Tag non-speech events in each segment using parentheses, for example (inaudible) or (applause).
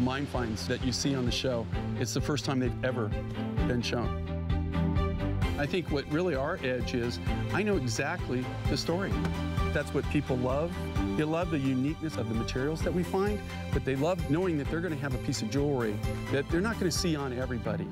the mine finds that you see on the show. It's the first time they've ever been shown. I think what really our edge is, I know exactly the story. That's what people love. They love the uniqueness of the materials that we find, but they love knowing that they're going to have a piece of jewelry that they're not going to see on everybody.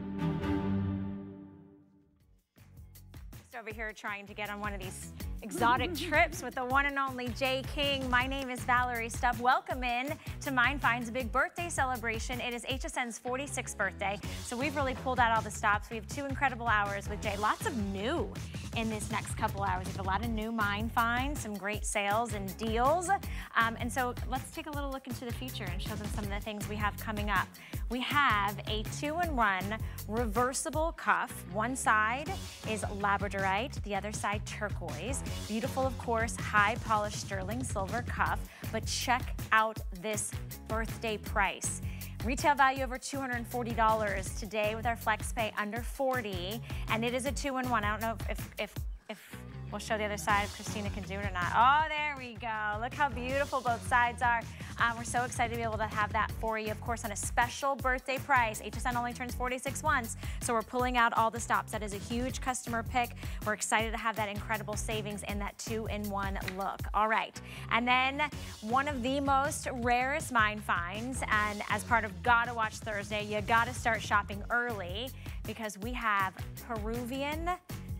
Just over here trying to get on one of these exotic trips with the one and only Jay King. My name is Valerie Stup. Welcome in to Mine Finds, a big birthday celebration. It is HSN's 46th birthday, so we've really pulled out all the stops. We have two incredible hours with Jay. Lots of new in this next couple hours. We have a lot of new mine finds, some great sales and deals. Um, and so let's take a little look into the future and show them some of the things we have coming up. We have a two-in-one reversible cuff. One side is labradorite, the other side turquoise. Beautiful, of course, high polished sterling silver cuff. But check out this birthday price. Retail value over $240 today with our flex pay under 40 and it is a two-in-one. I don't know if, if, if We'll show the other side if Christina can do it or not. Oh, there we go. Look how beautiful both sides are. Um, we're so excited to be able to have that for you, of course, on a special birthday price. HSN only turns 46 once, so we're pulling out all the stops. That is a huge customer pick. We're excited to have that incredible savings and that two-in-one look. All right, and then one of the most rarest mine finds, and as part of Gotta Watch Thursday, you gotta start shopping early because we have Peruvian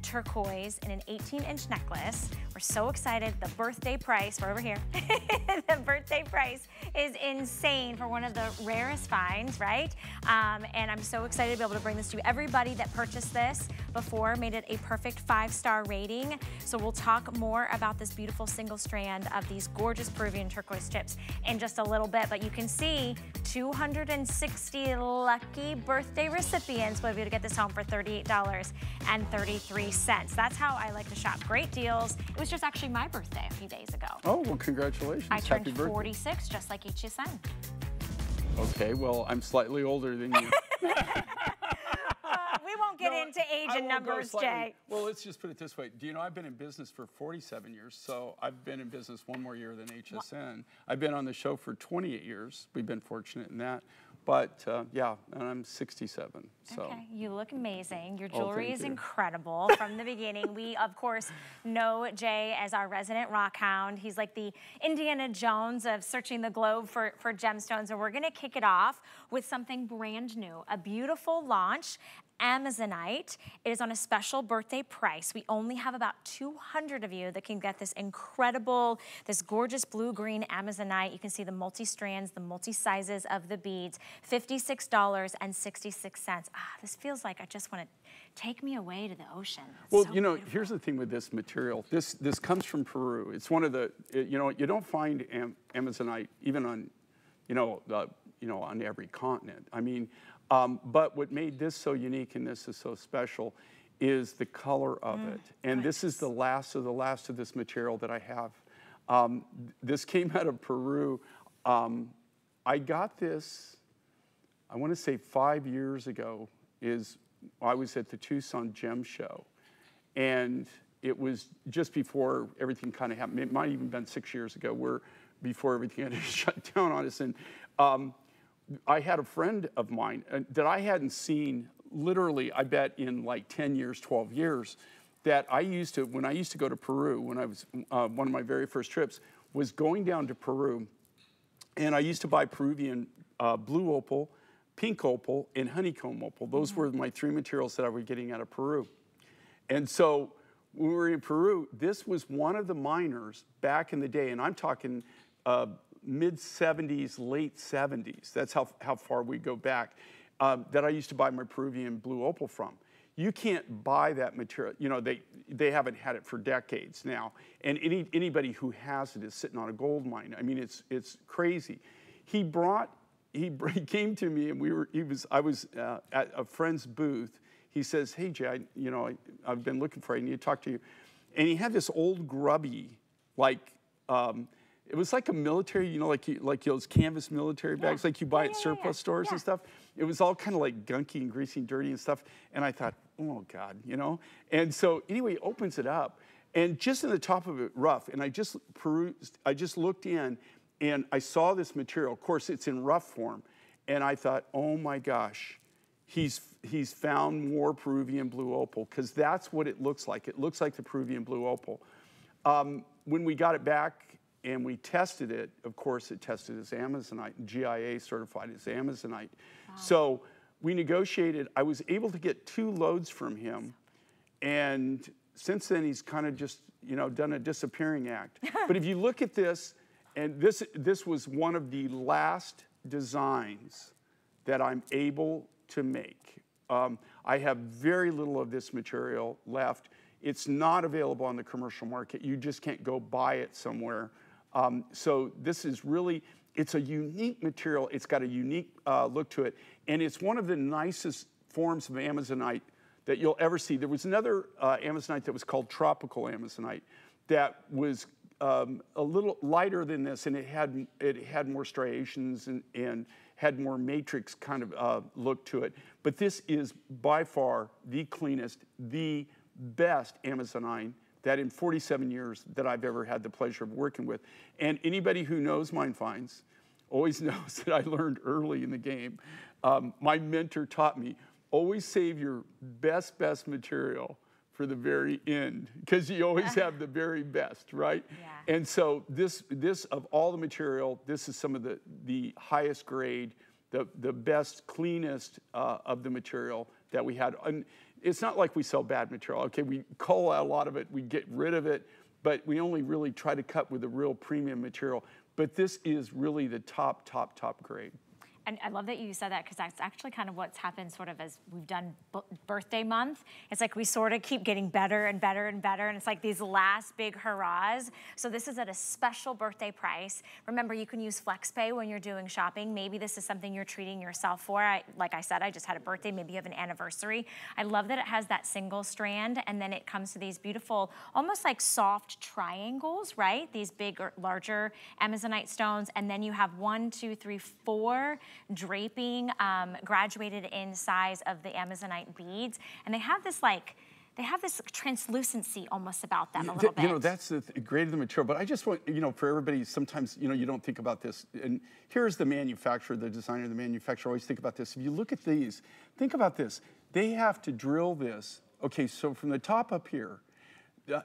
turquoise in an 18 inch necklace. We're so excited. The birthday price, we're over here. (laughs) the birthday price is insane for one of the rarest finds, right? Um, and I'm so excited to be able to bring this to everybody that purchased this before, made it a perfect five star rating. So we'll talk more about this beautiful single strand of these gorgeous Peruvian turquoise chips in just a little bit. But you can see 260 lucky birthday recipients will be able to get this home for $38.33 cents. That's how I like to shop. Great deals. It was just actually my birthday a few days ago. Oh, well, congratulations. I turned 46, just like HSN. Okay, well, I'm slightly older than you. (laughs) Uh, we won't get no, into age and numbers, Jay. Well, let's just put it this way. Do you know I've been in business for 47 years, so I've been in business one more year than HSN. What? I've been on the show for 28 years. We've been fortunate in that. But uh, yeah, and I'm 67. So. Okay, you look amazing. Your oh, jewelry oh, is you. incredible from the beginning. We, of course, know Jay as our resident rock hound. He's like the Indiana Jones of searching the globe for, for gemstones. And we're gonna kick it off with something brand new, a beautiful launch Amazonite. It is on a special birthday price. We only have about 200 of you that can get this incredible, this gorgeous blue-green Amazonite. You can see the multi-strands, the multi-sizes of the beads. $56.66. Ah, this feels like I just want to take me away to the ocean. It's well, so you know, beautiful. here's the thing with this material. This this comes from Peru. It's one of the, you know, you don't find am Amazonite even on, you know, uh, you know, on every continent. I mean, um, but what made this so unique and this is so special is the color of mm, it. And nice. this is the last of the last of this material that I have. Um, this came (laughs) out of Peru. Um, I got this, I want to say five years ago, is I was at the Tucson Gem Show. And it was just before everything kind of happened. It might even been six years ago, where before everything had (laughs) shut down on us. And um, I had a friend of mine uh, that I hadn't seen literally, I bet, in like 10 years, 12 years, that I used to, when I used to go to Peru, when I was, uh, one of my very first trips, was going down to Peru, and I used to buy Peruvian uh, blue opal, pink opal, and honeycomb opal. Those mm -hmm. were my three materials that I was getting out of Peru. And so when we were in Peru, this was one of the miners back in the day, and I'm talking uh, mid 70s, late 70s. That's how, how far we go back. Um, that I used to buy my Peruvian blue opal from. You can't buy that material. You know, they, they haven't had it for decades now. And any, anybody who has it is sitting on a gold mine. I mean, it's, it's crazy. He brought, he, (laughs) he came to me and we were, he was, I was uh, at a friend's booth. He says, hey, Jay, I, you know, I, have been looking for you. I need to talk to you. And he had this old grubby, like, um, it was like a military, you know, like you, like those canvas military bags, yeah. like you buy yeah, at surplus yeah, stores and stuff. It was all kind of like gunky and greasy and dirty and stuff. And I thought, oh God, you know. And so anyway, he opens it up, and just in the top of it, rough. And I just perused, I just looked in, and I saw this material. Of course, it's in rough form, and I thought, oh my gosh, he's, he's found more Peruvian blue opal, because that's what it looks like. It looks like the Peruvian blue opal. Um, when we got it back and we tested it, of course, it tested as Amazonite, GIA certified as Amazonite. Wow. So we negotiated. I was able to get two loads from him, and since then he's kind of just you know done a disappearing act. (laughs) but if you look at this, and this this was one of the last designs that I'm able to make. Um, I have very little of this material left. It's not available on the commercial market. You just can't go buy it somewhere. Um, so this is really, it's a unique material. It's got a unique uh, look to it. And it's one of the nicest forms of Amazonite that you'll ever see. There was another uh, Amazonite that was called tropical Amazonite that was um, a little lighter than this, and it had it had more striations and, and had more matrix kind of uh, look to it. But this is by far the cleanest, the best Amazonite that in 47 years that I've ever had the pleasure of working with. And anybody who knows Mine Finds always (laughs) knows that I learned early in the game. Um, my mentor taught me always save your best, best material for the very end because you always (laughs) have the very best, right? Yeah. And so this, this of all the material, this is some of the, the highest grade, the, the best, cleanest uh, of the material that we had. And it's not like we sell bad material. Okay, we cull out a lot of it, we get rid of it, but we only really try to cut with the real premium material. But this is really the top, top, top grade. And I love that you said that because that's actually kind of what's happened sort of as we've done birthday month. It's like we sort of keep getting better and better and better. And it's like these last big hurrahs. So this is at a special birthday price. Remember, you can use FlexPay when you're doing shopping. Maybe this is something you're treating yourself for. I, like I said, I just had a birthday. Maybe you have an anniversary. I love that it has that single strand and then it comes to these beautiful, almost like soft triangles, right? These big or larger Amazonite stones. And then you have one, two, three, four draping um, graduated in size of the Amazonite beads. And they have this like, they have this translucency almost about them a little bit. You know, that's the grade of the material. But I just want, you know, for everybody, sometimes, you know, you don't think about this. And here's the manufacturer, the designer, the manufacturer always think about this. If you look at these, think about this. They have to drill this. Okay, so from the top up here,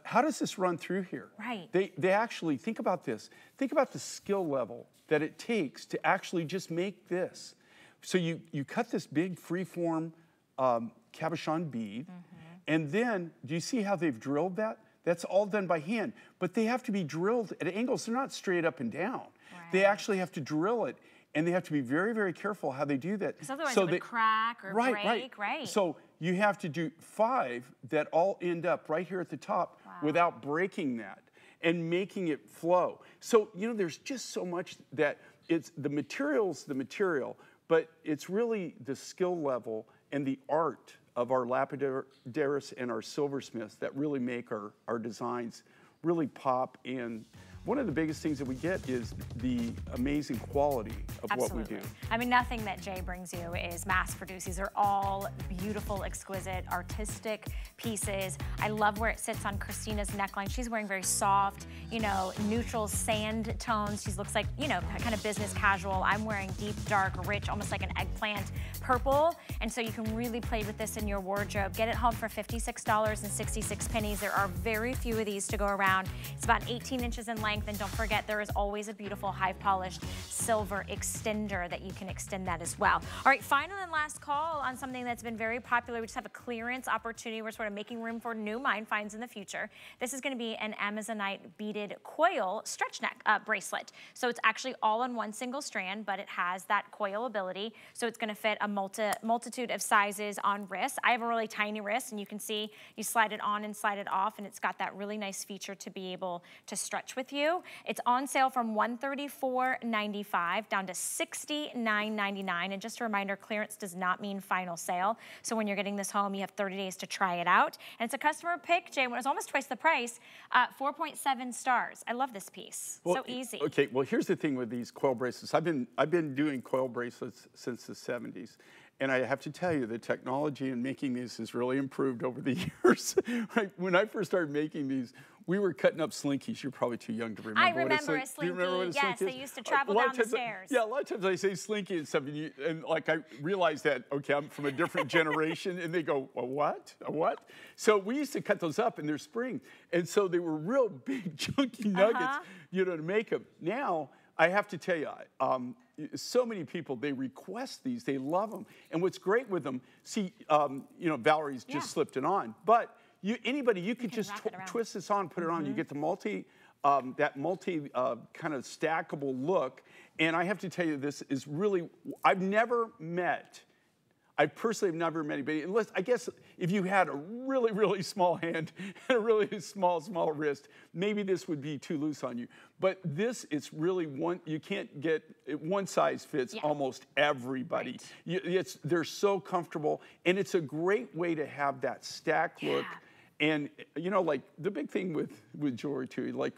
how does this run through here? Right. They, they actually, think about this. Think about the skill level that it takes to actually just make this. So you, you cut this big freeform um, cabochon bead, mm -hmm. and then do you see how they've drilled that? That's all done by hand, but they have to be drilled at angles. They're not straight up and down. Right. They actually have to drill it, and they have to be very, very careful how they do that. Because otherwise so it would they, crack or right, break, right. right? So you have to do five that all end up right here at the top wow. without breaking that and making it flow. So, you know, there's just so much that it's the material's the material, but it's really the skill level and the art of our lapidaries and our silversmiths that really make our, our designs really pop and one of the biggest things that we get is the amazing quality of Absolutely. what we do. I mean, nothing that Jay brings you is mass produced. These are all beautiful, exquisite, artistic pieces. I love where it sits on Christina's neckline. She's wearing very soft, you know, neutral sand tones. She looks like, you know, kind of business casual. I'm wearing deep, dark, rich, almost like an eggplant purple. And so you can really play with this in your wardrobe. Get it home for $56.66 pennies. There are very few of these to go around. It's about 18 inches in length length. And don't forget, there is always a beautiful high polished silver extender that you can extend that as well. All right, final and last call on something that's been very popular. We just have a clearance opportunity. We're sort of making room for new mine finds in the future. This is gonna be an Amazonite beaded coil stretch neck uh, bracelet. So it's actually all on one single strand, but it has that coil ability. So it's gonna fit a multi multitude of sizes on wrists. I have a really tiny wrist and you can see you slide it on and slide it off and it's got that really nice feature to be able to stretch with you you. It's on sale from $134.95 down to $69.99. And just a reminder, clearance does not mean final sale. So when you're getting this home, you have 30 days to try it out. And it's a customer pick, Jay, when it was almost twice the price, uh, 4.7 stars. I love this piece. Well, so easy. Okay, well, here's the thing with these coil bracelets. I've been, I've been doing coil bracelets since the 70s. And I have to tell you, the technology in making these has really improved over the (laughs) years. right? When I first started making these, we were cutting up slinkies. You're probably too young to remember. I what a remember a slink- do you remember what slinky. a Yes, slinky they is? used to travel down the times I- stairs. yeah, a lot of times I say slinky and stuff, and, you, and like I realize that okay, I'm from a different (laughs) generation, and they go, a what, a what? So we used to cut those up in their spring, and so they were real (laughs) big chunky nuggets, Uh-huh. you know, to make them. Now I have to tell you, um, so many people they request these, they love them, and what's great with them, see, um, you know, Valerie's just Yeah. slipped it on, but you, anybody, you could just tw- twist this on, put it Mm-hmm. on, you get the multi, um, that multi uh, kind of stackable look. And I have to tell you, this is really, I've never met, I personally have never met anybody, unless, I guess if you had a really, really small hand (laughs) and a really small, small wrist, maybe this would be too loose on you. But this, it's really one, you can't get, it, one size fits Yeah. almost everybody. Right. You, it's, they're so comfortable, and it's a great way to have that stack look. And you know, like the big thing with with jewelry too, like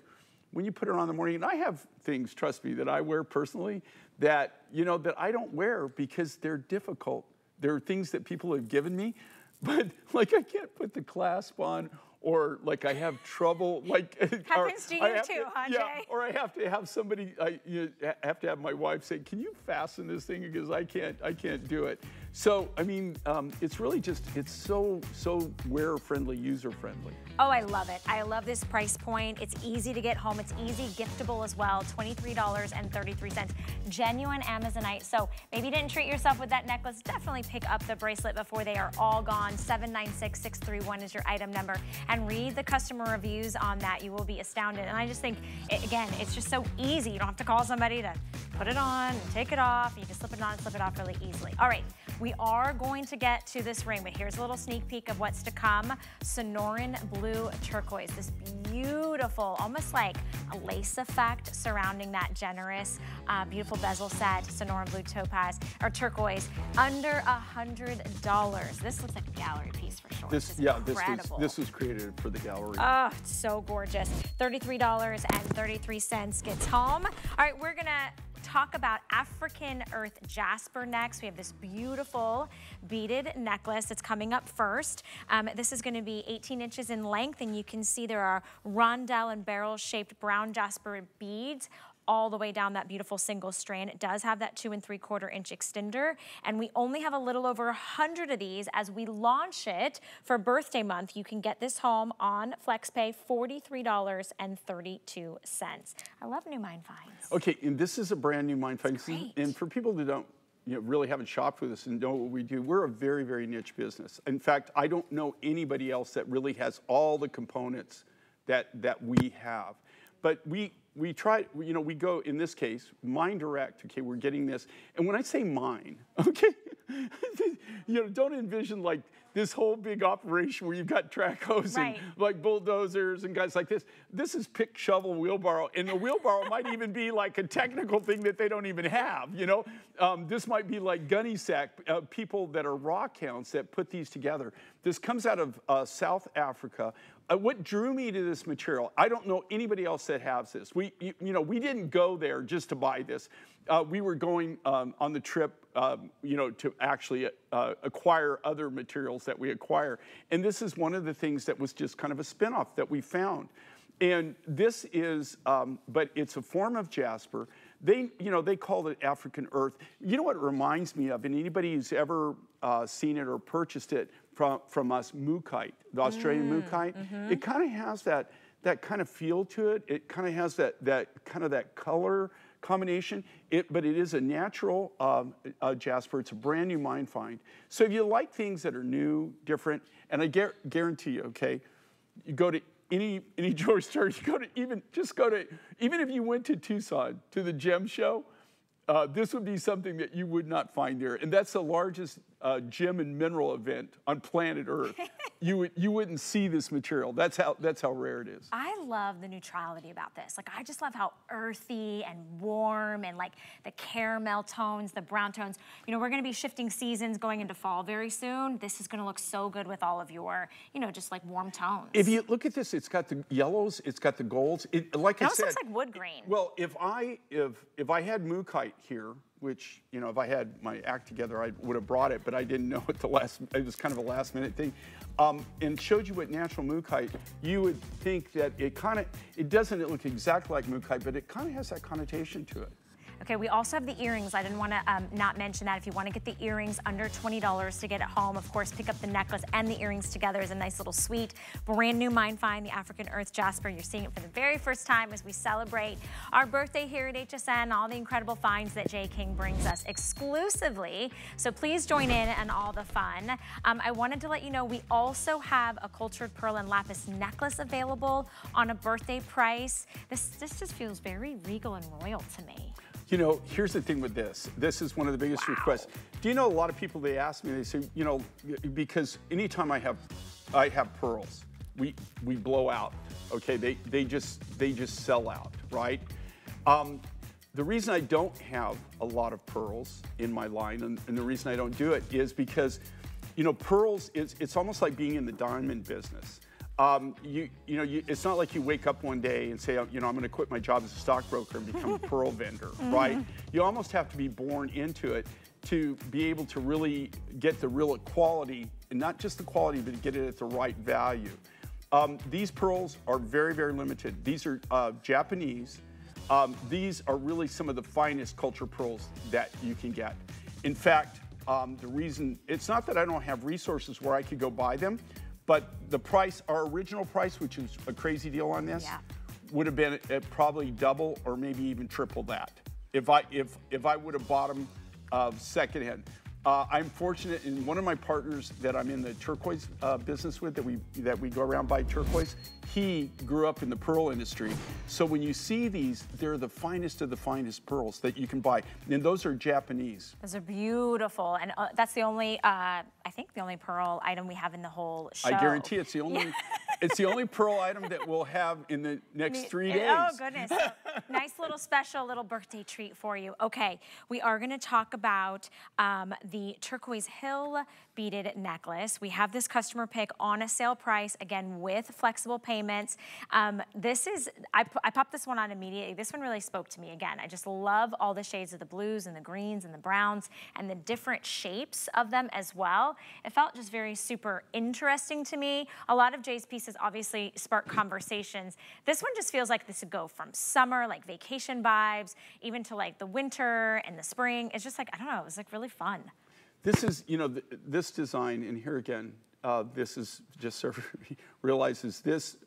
when you put it on in the morning, and I have things, trust me, that I wear personally that you know that I don't wear because they're difficult. They're things that people have given me, (laughs) but like I can't put the clasp on. Or like I have trouble, like (laughs) or Happens to you too, huh, yeah, or I have to have somebody, I you know, have to have my wife say, "Can you fasten this thing?" Because I can't, I can't do it. So I mean, um, it's really just, it's so so wearer friendly, user friendly. Oh, I love it. I love this price point. It's easy to get home. It's easy giftable as well. $23.33. Genuine Amazonite. So maybe you didn't treat yourself with that necklace. Definitely pick up the bracelet before they are all gone. 796631 is your item number. And read the customer reviews on that. You will be astounded. And I just think, it, again, it's just so easy. You don't have to call somebody to put it on and take it off. You just slip it on and slip it off really easily. All right, we are going to get to this ring, but here's a little sneak peek of what's to come. Sonoran Blue Turquoise, this beautiful, almost like a lace effect surrounding that generous, uh, beautiful bezel set, Sonoran Blue Topaz, or Turquoise, under a $100. This looks like a gallery piece for sure. This, is yeah, this was incredible. this was created for the gallery. Oh, it's so gorgeous. $33.33 gets home. All right, we're gonna talk about African Earth Jasper next. We have this beautiful beaded necklace that's coming up first. Um, this is gonna be 18 inches in length and you can see there are rondelle and barrel shaped brown jasper beads all the way down that beautiful single strand. It does have that two and three quarter inch extender, and we only have a little over a hundred of these as we launch it for birthday month. You can get this home on FlexPay, $43.32. I love new mine finds. Okay, and this is a brand new Mine Find. And for people that don't, you know, really haven't shopped with us and know what we do, we're a very, very niche business. In fact, I don't know anybody else that really has all the components that that we have. But we we try, you know, we go in this case, mine direct. Okay, we're getting this, and when I say mine, (laughs) okay, (laughs) you know, don't envision like this whole big operation where you've got track hoes Right. and like bulldozers and guys like this. This is pick, shovel, wheelbarrow, and the wheelbarrow (laughs) might even be like a technical thing that they don't even have. You know, um, this might be like gunny sack uh, people that are rock hounds that put these together. This comes out of uh, South Africa. Uh, what drew me to this material, I don't know anybody else that has this. We, you, you know, we didn't go there just to buy this. Uh, we were going um, on the trip, um, you know, to actually uh, acquire other materials that we acquire. And this is one of the things that was just kind of a spinoff that we found. And this is, um, but it's a form of jasper. They, you know, they call it African earth. You know what it reminds me of, and anybody who's ever uh, seen it or purchased it from, from us, Mookaite, the Australian Mookaite, it kind of has that, that kind of feel to it. It kind of has that, that kind of that color combination, it, but it is a natural um, uh, jasper. It's a brand new mine find. So if you like things that are new, different, and I guar- guarantee you, okay, you go to any any (laughs) jewelry store, you go to even just go to even if you went to Tucson to the gem show, uh, this would be something that you would not find there, and that's the largest uh, gem and mineral event on planet Earth. (laughs) you would you wouldn't see this material. That's how that's how rare it is. I love the neutrality about this. Like, I just love how earthy and warm and like the caramel tones, the brown tones. You know, we're gonna be shifting seasons going into fall very soon. This is gonna look so good with all of your, you know, just like warm tones. If you look at this, it's got the yellows, it's got the golds. It, like it I said, looks like wood grain. Well, if I if if I had mookaite here which, you know, if I had my act together, I would have brought it, but I didn't know (laughs) at the last, it was kind of a last minute thing. Um, and showed you what natural mookaite, you would think that it kind of, it doesn't look exactly like mookaite, but it kind of has that connotation to it. Okay, we also have the earrings. I didn't want to um, not mention that. If you want to get the earrings under $20 to get it home, of course, pick up the necklace and the earrings together is a nice little suite. Brand new Mine Find, the African Earth Jasper. You're seeing it for the very first time as we celebrate our birthday here at HSN, all the incredible finds that Jay King brings us exclusively. So please join in and all the fun. Um, I wanted to let you know we also have a cultured pearl and lapis necklace available on a birthday price. This, this just feels very regal and royal to me. You know, here's the thing with this. This is one of the biggest wow. requests. Do you know a lot of people, they ask me, they say, you know, because anytime I have, I have pearls, we, we blow out, okay? They, they, just, they just sell out, right? Um, the reason I don't have a lot of pearls in my line, and, and the reason I don't do it is because, you know, pearls, is, it's almost like being in the diamond business. Um, you, you know, you, it's not like you wake up one day and say, you know, I'm going to quit my job as a stockbroker and become a (laughs) pearl vendor, mm-hmm. right? You almost have to be born into it to be able to really get the real quality, and not just the quality, but get it at the right value. Um, these pearls are very, very limited. These are uh, Japanese. Um, these are really some of the finest culture pearls that you can get. In fact, um, the reason, it's not that I don't have resources where I could go buy them, but the price, our original price, which is a crazy deal on this, yeah. would have been at probably double or maybe even triple that if I if if I would have bought them uh, secondhand. Uh, I'm fortunate in one of my partners that I'm in the turquoise uh, business with that we that we go around buy turquoise. He grew up in the pearl industry, so when you see these, they're the finest of the finest pearls that you can buy, and those are Japanese. Those are beautiful, and uh, that's the only uh, I think the only pearl item we have in the whole show. I guarantee it's the only. (laughs) it's the only pearl item that we'll have in the next three days. Oh, goodness. So, nice little special little birthday treat for you. Okay, we are going to talk about um, the Turquoise Hill beaded necklace. We have this customer pick on a sale price, again, with flexible payments. Um, this is, I, I popped this one on immediately. This one really spoke to me again. I just love all the shades of the blues and the greens and the browns and the different shapes of them as well. It felt just very super interesting to me. A lot of Jay's pieces obviously spark conversations. This one just feels like this would go from summer, like vacation vibes, even to like the winter and the spring. It's just like, I don't know, it was like really fun. This is, you know, th this design, and here again, uh, this is just so (laughs) realizes this,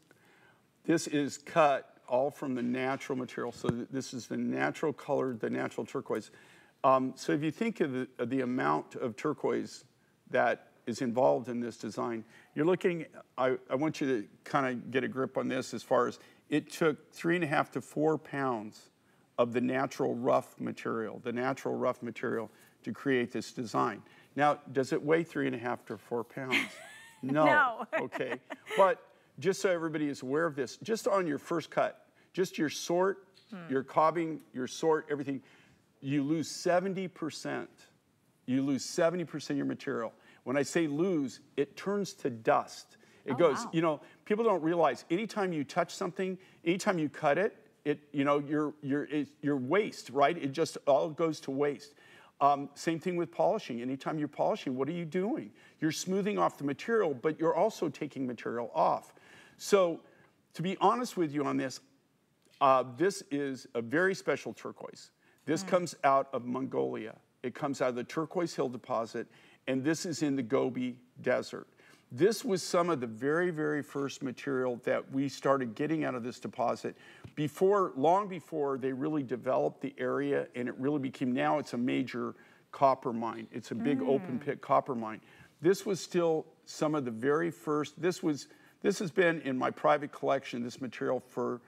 this is cut all from the natural material. So th this is the natural color, the natural turquoise. Um, so if you think of the, of the amount of turquoise that is involved in this design, you're looking, I, I want you to kind of get a grip on this as far as it took three and a half to four pounds of the natural rough material, the natural rough material to create this design. Now, does it weigh three and a half to four pounds? (laughs) No. no. (laughs) okay. But just so everybody is aware of this, just on your first cut, just your sort, hmm. your cobbing, your sort, everything, you lose 70%. You lose 70% of your material. When I say lose, it turns to dust. It oh, goes, wow. you know, people don't realize anytime you touch something, anytime you cut it, it, you know, your, your, your waste, right? It just all goes to waste. Um, same thing with polishing. Anytime you're polishing, what are you doing? You're smoothing off the material, but you're also taking material off. So to be honest with you on this, uh, this is a very special turquoise. This mm. comes out of Mongolia. It comes out of the Turquoise Hill deposit, and this is in the Gobi Desert. This was some of the very, very first material that we started getting out of this deposit before, long before they really developed the area and it really became, now it's a major copper mine. It's a big mm. open pit copper mine. This was still some of the very first, this was, this has been in my private collection, this material for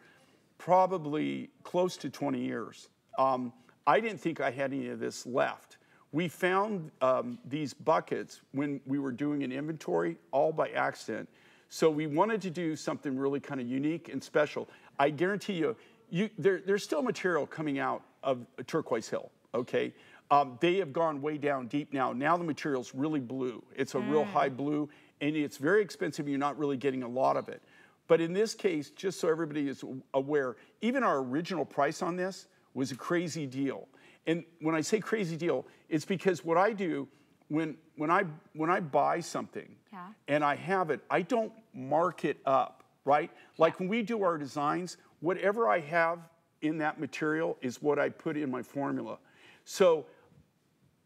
probably close to 20 years. Um, I didn't think I had any of this left. We found um, these buckets when we were doing an inventory, all by accident. So we wanted to do something really kind of unique and special. I guarantee you, you there, there's still material coming out of Turquoise Hill, okay? Um, they have gone way down deep now. Now the material's really blue. It's a mm. real high blue, and it's very expensive. You're not really getting a lot of it. But in this case, just so everybody is aware, even our original price on this was a crazy deal. And when I say crazy deal, it's because what I do when when I when I buy something Yeah. and I have it, I don't mark it up, right? Like when we do our designs, whatever I have in that material is what I put in my formula. So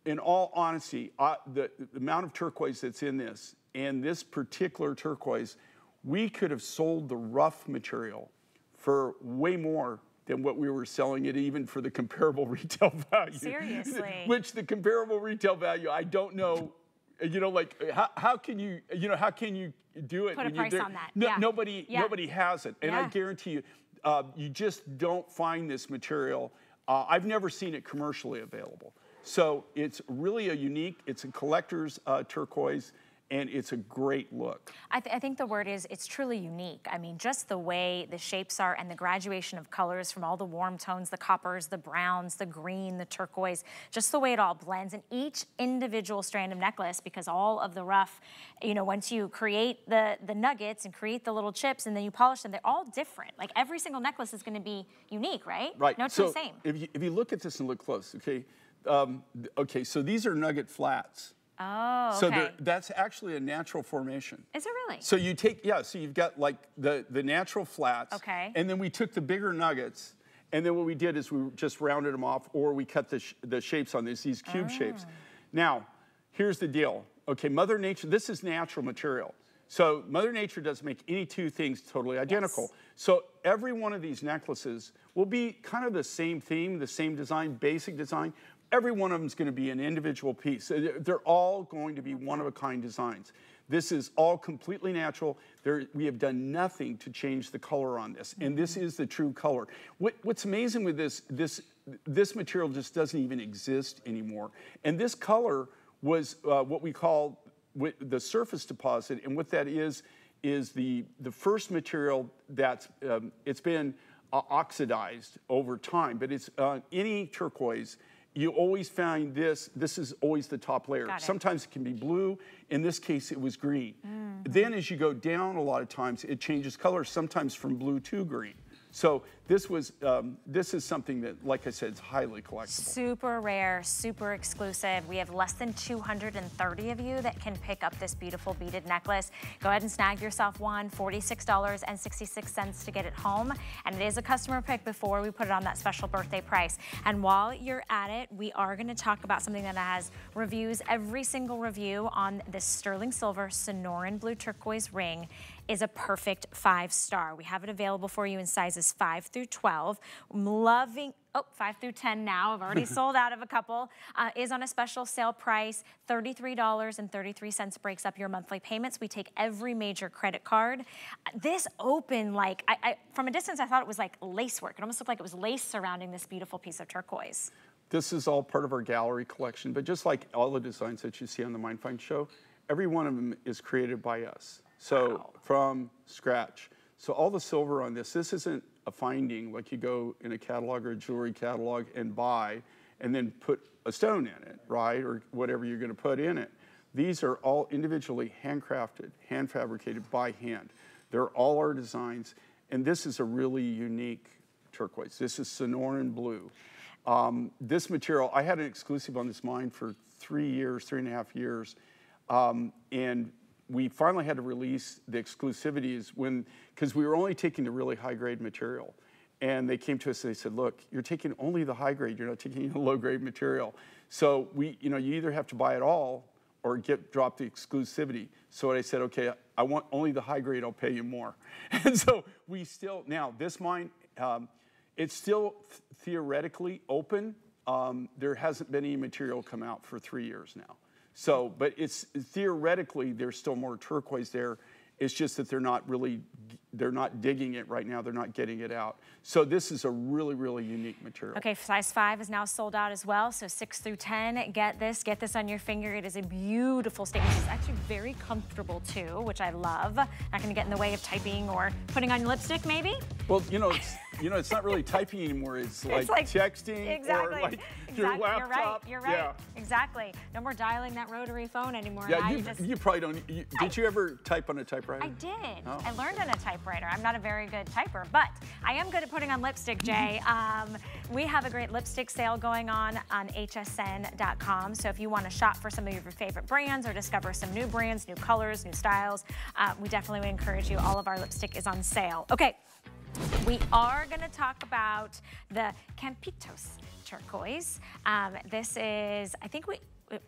in all honesty, I, the, the amount of turquoise that's in this and this particular turquoise, we could have sold the rough material for way more than what we were selling it even for the comparable (laughs) retail value. Seriously. Which the comparable retail value, I don't know, you know, like how, how can you, you know, how can you do it? Put a price on that. No, Yeah. Nobody, Yeah. nobody has it. And I guarantee you, uh, you just don't find this material. Uh, I've never seen it commercially available. So it's really a unique, it's a collector's uh, turquoise, and it's a great look. I, th- I think the word is it's truly unique. I mean, just the way the shapes are and the graduation of colors from all the warm tones, the coppers, the browns, the green, the turquoise, just the way it all blends. And each individual strand of necklace, because all of the rough, you know, once you create the, the nuggets and create the little chips and then you polish them, they're all different. Like every single necklace is going to be unique, right? Right. No, it's so the same. If you, if you look at this and look close, okay, um, okay, so these are nugget flats. Oh, So okay. they're- that's actually a natural formation. Is it really? So you take, yeah, so you've got like the, the natural flats. Okay. And then we took the bigger nuggets, and then what we did is we just rounded them off, or we cut the, sh- the shapes on these, these cube Ah. shapes. Now, here's the deal. Okay, Mother Nature, this is natural material. So Mother Nature doesn't make any two things totally identical. So every one of these necklaces will be kind of the same theme, the same design, basic design. Every one of them is going to be an individual piece. They're all going to be one-of-a-kind designs. This is all completely natural. There, we have done nothing to change the color on this, and this is the true color. What, what's amazing with this, this, this material just doesn't even exist anymore. And this color was uh, what we call the surface deposit, and what that is is the the first material that's um, it's been uh, oxidized over time, but it's uh, any turquoise. You always find this. This is always the top layer. It. Sometimes it can be blue. In this case, it was green. Mm-hmm. Then, as you go down, a lot of times it changes color. Sometimes from blue to green. So this was um, this is something that, like I said, is highly collectible. Super rare, super exclusive. We have less than 230 of you that can pick up this beautiful beaded necklace. Go ahead and snag yourself one, $46.66 to get it home. And it is a customer pick before we put it on that special birthday price. And while you're at it, we are gonna talk about something that has reviews, every single review on this sterling silver Sonoran blue turquoise ring is a perfect five star. We have it available for you in sizes five through 12. I'm loving, oh, five through 10 now. I've already (laughs) sold out of a couple. Uh, is on a special sale price. $33.33 breaks up your monthly payments. We take every major credit card. This open, like, I, I, from a distance, I thought it was like lace work. It almost looked like it was lace surrounding this beautiful piece of turquoise. This is all part of our gallery collection, but just like all the designs that you see on the Mine Find show, every one of them is created by us. So from scratch. So all the silver on this, this isn't a finding like you go in a catalog or a jewelry catalog and buy and then put a stone in it, right? Or whatever you're gonna put in it. These are all individually handcrafted, hand fabricated by hand. They're all our designs. And this is a really unique turquoise. This is Sonoran blue. Um, this material, I had an exclusive on this mine for three years, three and a half years. Um, and we finally had to release the exclusivities when, because we were only taking the really high grade material. And they came to us and they said, look, you're taking only the high grade, you're not taking the (laughs) low grade material. So we, you know, you either have to buy it all or get drop the exclusivity. So I said, okay, I want only the high grade, I'll pay you more. (laughs) And so we still, now this mine, um, it's still th- theoretically open. Um, there hasn't been any material come out for three years now. So, but it's theoretically, there's still more turquoise there. It's just that they're not really, they're not digging it right now. They're not getting it out. So this is a really, really unique material. Okay, size five is now sold out as well. So six through 10, get this, get this on your finger. It is a beautiful statement. It's actually very comfortable too, which I love. Not gonna get in the way of typing or putting on lipstick maybe. Well, you know, it's, you know, it's not really typing anymore. It's like, It's like- texting Exactly. or like exactly. your You're right. laptop. You're right. Yeah. Exactly. No more dialing that rotary phone anymore. Yeah, you, just you probably don't. You, did you ever type on a typewriter? I did. Oh. I learned on a typewriter. I'm not a very good typer, but I am good at putting on lipstick, Jay. (laughs) um, we have a great lipstick sale going on on hsn.com. So if you want to shop for some of your favorite brands or discover some new brands, new colors, new styles, uh, we definitely would encourage you. All of our lipstick is on sale. Okay. We are going to talk about the Campitos turquoise. Um, this is, I think we,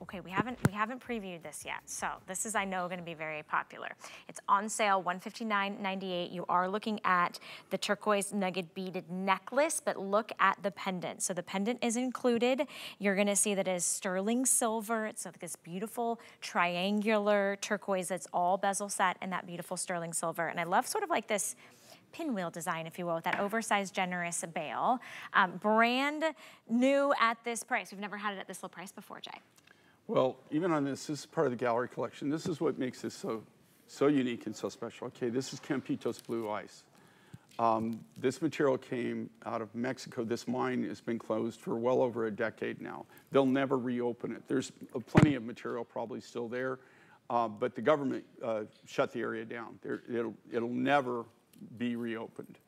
okay, we haven't we haven't previewed this yet, so this is I know going to be very popular. It's on sale, $159.98. You are looking at the turquoise nugget beaded necklace, but look at the pendant. So the pendant is included. You're going to see that it is sterling silver. It's like this beautiful triangular turquoise that's all bezel set in that beautiful sterling silver. And I love sort of like this pinwheel design, if you will, with that oversized, generous bail. Um, brand new at this price. We've never had it at this low price before, Jay. Well, even on this, this is part of the gallery collection. This is what makes this so, so unique and so special. Okay, this is Campitos Blue Ice. Um, this material came out of Mexico. This mine has been closed for well over a decade now. They'll never reopen it. There's plenty of material probably still there, uh, but the government uh, shut the area down. There, it'll, it'll never be reopened.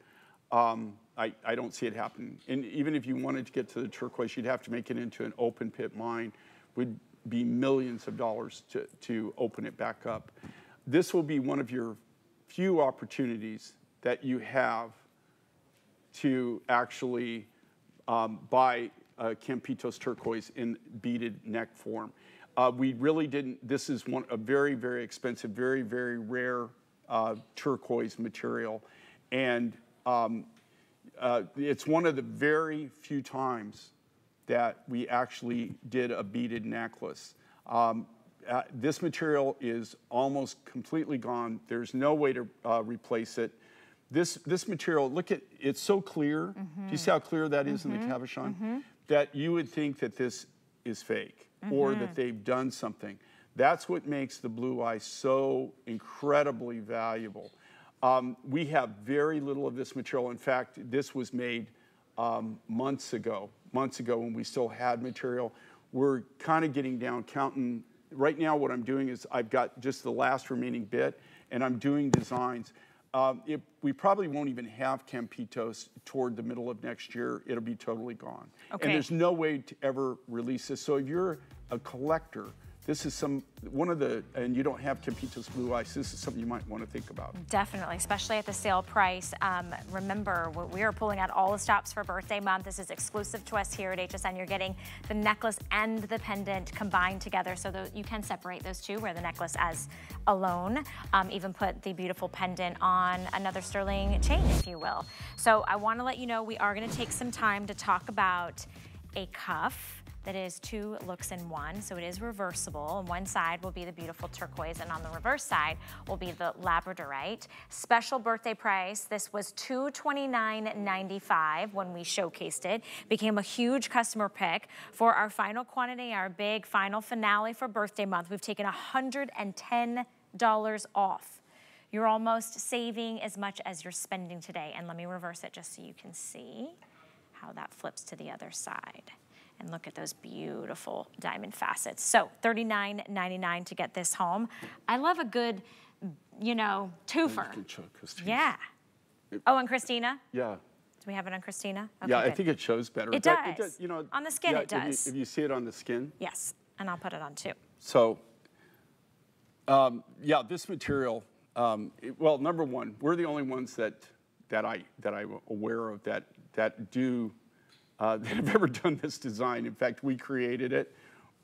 Um, I, I don't see it happen. And even if you wanted to get to the turquoise, you'd have to make it into an open pit mine. Would be millions of dollars to, to open it back up. This will be one of your few opportunities that you have to actually um, buy Campitos turquoise in beaded neck form. Uh, we really didn't, this is one, a very, very expensive, very, very rare uh, turquoise material. And um, uh, it's one of the very few times that we actually did a beaded necklace. Um, uh, this material is almost completely gone. There's no way to uh, replace it. This, this material, look at, it's so clear. Do you see how clear that is in the cabochon? That you would think that this is fake or that they've done something. That's what makes the blue eye so incredibly valuable. Um, we have very little of this material. In fact, this was made um, months ago, months ago when we still had material. We're kind of getting down, counting. Right now, what I'm doing is I've got just the last remaining bit, and I'm doing designs. Um, it, we probably won't even have Campitos toward the middle of next year. It'll be totally gone. Okay. And there's no way to ever release this. So if you're a collector, this is some one of the, and you don't have Campitos Blue Ice. This is something you might want to think about. Definitely, especially at the sale price. Um, remember, we- are pulling out all the stops for birthday month. This is exclusive to us here at HSN. You're getting the necklace and the pendant combined together, so that you can separate those two. Wear the necklace as alone. Um, even put the beautiful pendant on another sterling chain, if you will. So I want to let you know we are going to take some time to talk about a cuff that is two looks in one. So it is reversible. On one side will be the beautiful turquoise, and on the reverse side will be the labradorite. Special birthday price. This was $229.95 when we showcased it. Became a huge customer pick for our final quantity, our big final finale for birthday month. We've taken $110 off. You're almost saving as much as you're spending today. And let me reverse it just so you can see how that flips to the other side. And look at those beautiful diamond facets. So $39.99 to get this home. I love a good, you know, twofer. Yeah. Oh, and Christina? Yeah. Do we have it on Christina? Okay, Yeah, I good. think it shows better. It That- does. you know, On the skin, yeah, it if you- does. If you see it on the skin. Yes, and I'll put it on too. So, um, yeah, this material. Um, it- well, number one, we're the only ones that that I that I'm aware of that that do uh, (laughs) that have ever done this design. In fact, we created it.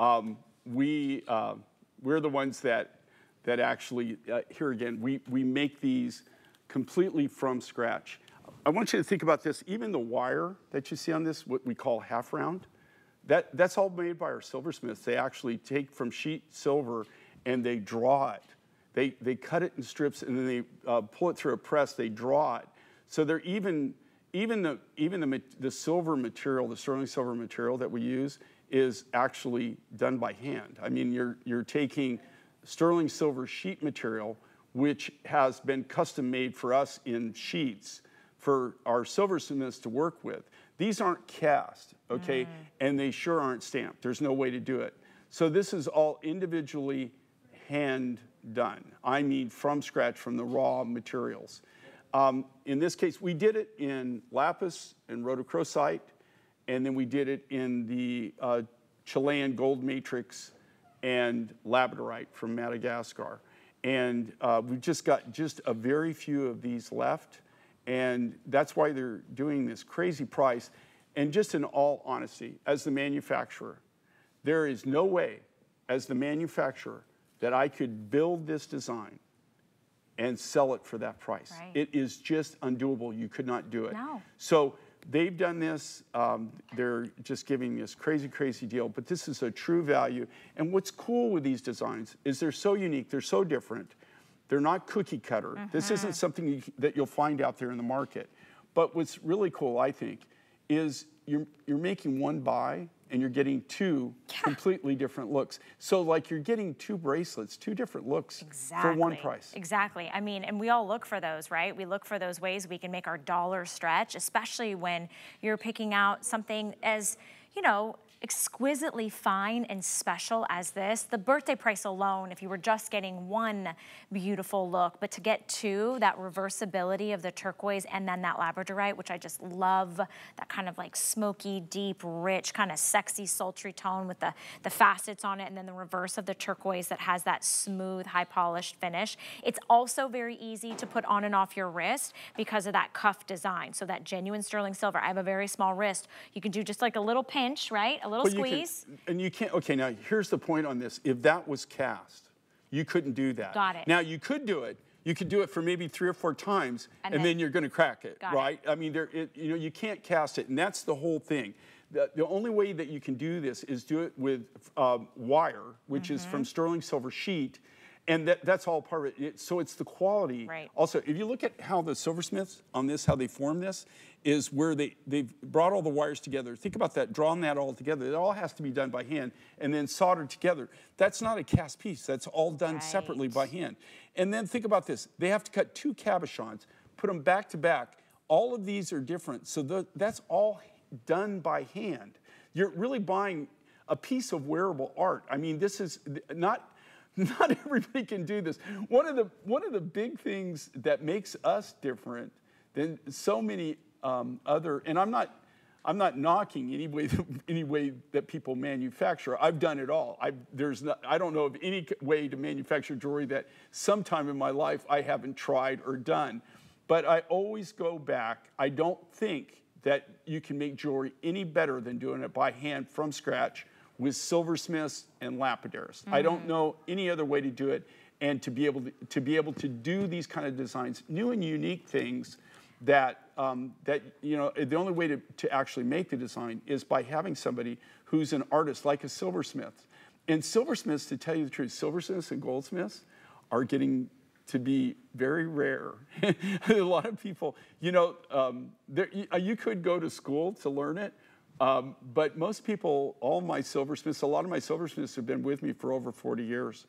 Um, we uh, we're the ones that that actually uh, here again we we make these completely from scratch. I want you to think about this. Even the wire that you see on this, what we call half round, that, that's all made by our silversmiths. They actually take from sheet silver and they draw it. They, they cut it in strips and then they uh, pull it through a press. They draw it. So they're even, even, the, even the, the silver material, the sterling silver material that we use is actually done by hand. I mean, you're, you're taking sterling silver sheet material, which has been custom made for us in sheets for our silversmiths to work with. These aren't cast, okay? Mm. And they sure aren't stamped. There's no way to do it. So this is all individually hand done. I mean from scratch, from the raw materials. Um, in this case, we did it in lapis and rhodochrosite, and then we did it in the uh, Chilean gold matrix and labradorite from Madagascar. And uh, we've just got just a very few of these left. And that's why they're doing this crazy price. And just in all honesty, as the manufacturer, there is no way, as the manufacturer, that I could build this design and sell it for that price. Right. It is just undoable. You could not do it. No. So they've done this. Um, they're just giving this crazy, crazy deal. But this is a true value. And what's cool with these designs is they're so unique. They're so different. They're not cookie cutter. Mm -hmm. This isn't mm-hmm. something you, that you'll find out there in the market. But what's really cool, I think, is you're, you're making one buy and you're getting two yeah. completely different looks. So like you're getting two bracelets, two different looks exactly. for one price. Exactly. I mean, and we all look for those, right? We look for those ways we can make our dollar stretch, especially when you're picking out something as, you know, exquisitely fine and special as this, the birthday price alone, if you were just getting one beautiful look, but to get two, that reversibility of the turquoise and then that labradorite, which I just love, that kind of like smoky, deep, rich, kind of sexy, sultry tone with the, the facets on it, and then the reverse of the turquoise that has that smooth, high polished finish. It's also very easy to put on and off your wrist because of that cuff design. So that genuine sterling silver. I have a very small wrist. You can do just like a little pinch, right? A little squeeze. You can, and you can't, okay, now here's the point on this. If that was cast, you couldn't do that. Got it. Now you could do it. You could do it for maybe three or four times, and, and then, then, you're going to crack it, right? It. I mean, there, it, you know, you can't cast it, and that's the whole thing. The, the only way that you can do this is do it with um, wire, which mm -hmm. is from mm-hmm. sterling silver sheet, and that, that's all part of it. it. So it's the quality. Right. Also, if you look at how the silversmiths on this, how they form this, is where they, they've brought all the wires together. Think about that, drawn that all together. It all has to be done by hand and then soldered together. That's not a cast piece. That's all done right. separately by hand. And then think about this. They have to cut two cabochons, put them back to back. All of these are different. So the, that's all done by hand. You're really buying a piece of wearable art. I mean, this is not (laughs) Not everybody can do this. One of the, one of the big things that makes us different than so many um, other, and I'm not, I'm not knocking any way, (laughs) any way that people manufacture. I've done it all. I, there's not, I don't know of any way to manufacture jewelry that sometime in my life I haven't tried or done. But I always go back. I don't think that you can make jewelry any better than doing it by hand from scratch with silversmiths and lapidaries. Mm -hmm. I don't mm. know any other way to do it and to be able to, to be able to do these kind of designs, new and unique things that, um, that you know, the only way to, to actually make the design is by having somebody who's an artist like a silversmith. And silversmiths, to tell you the truth, silversmiths and goldsmiths are getting to be very rare. (laughs) a lot of people, you know, um, there, you could go to school to learn it, um, but most people, all my silversmiths, a lot of my silversmiths have been with me for over 40 years.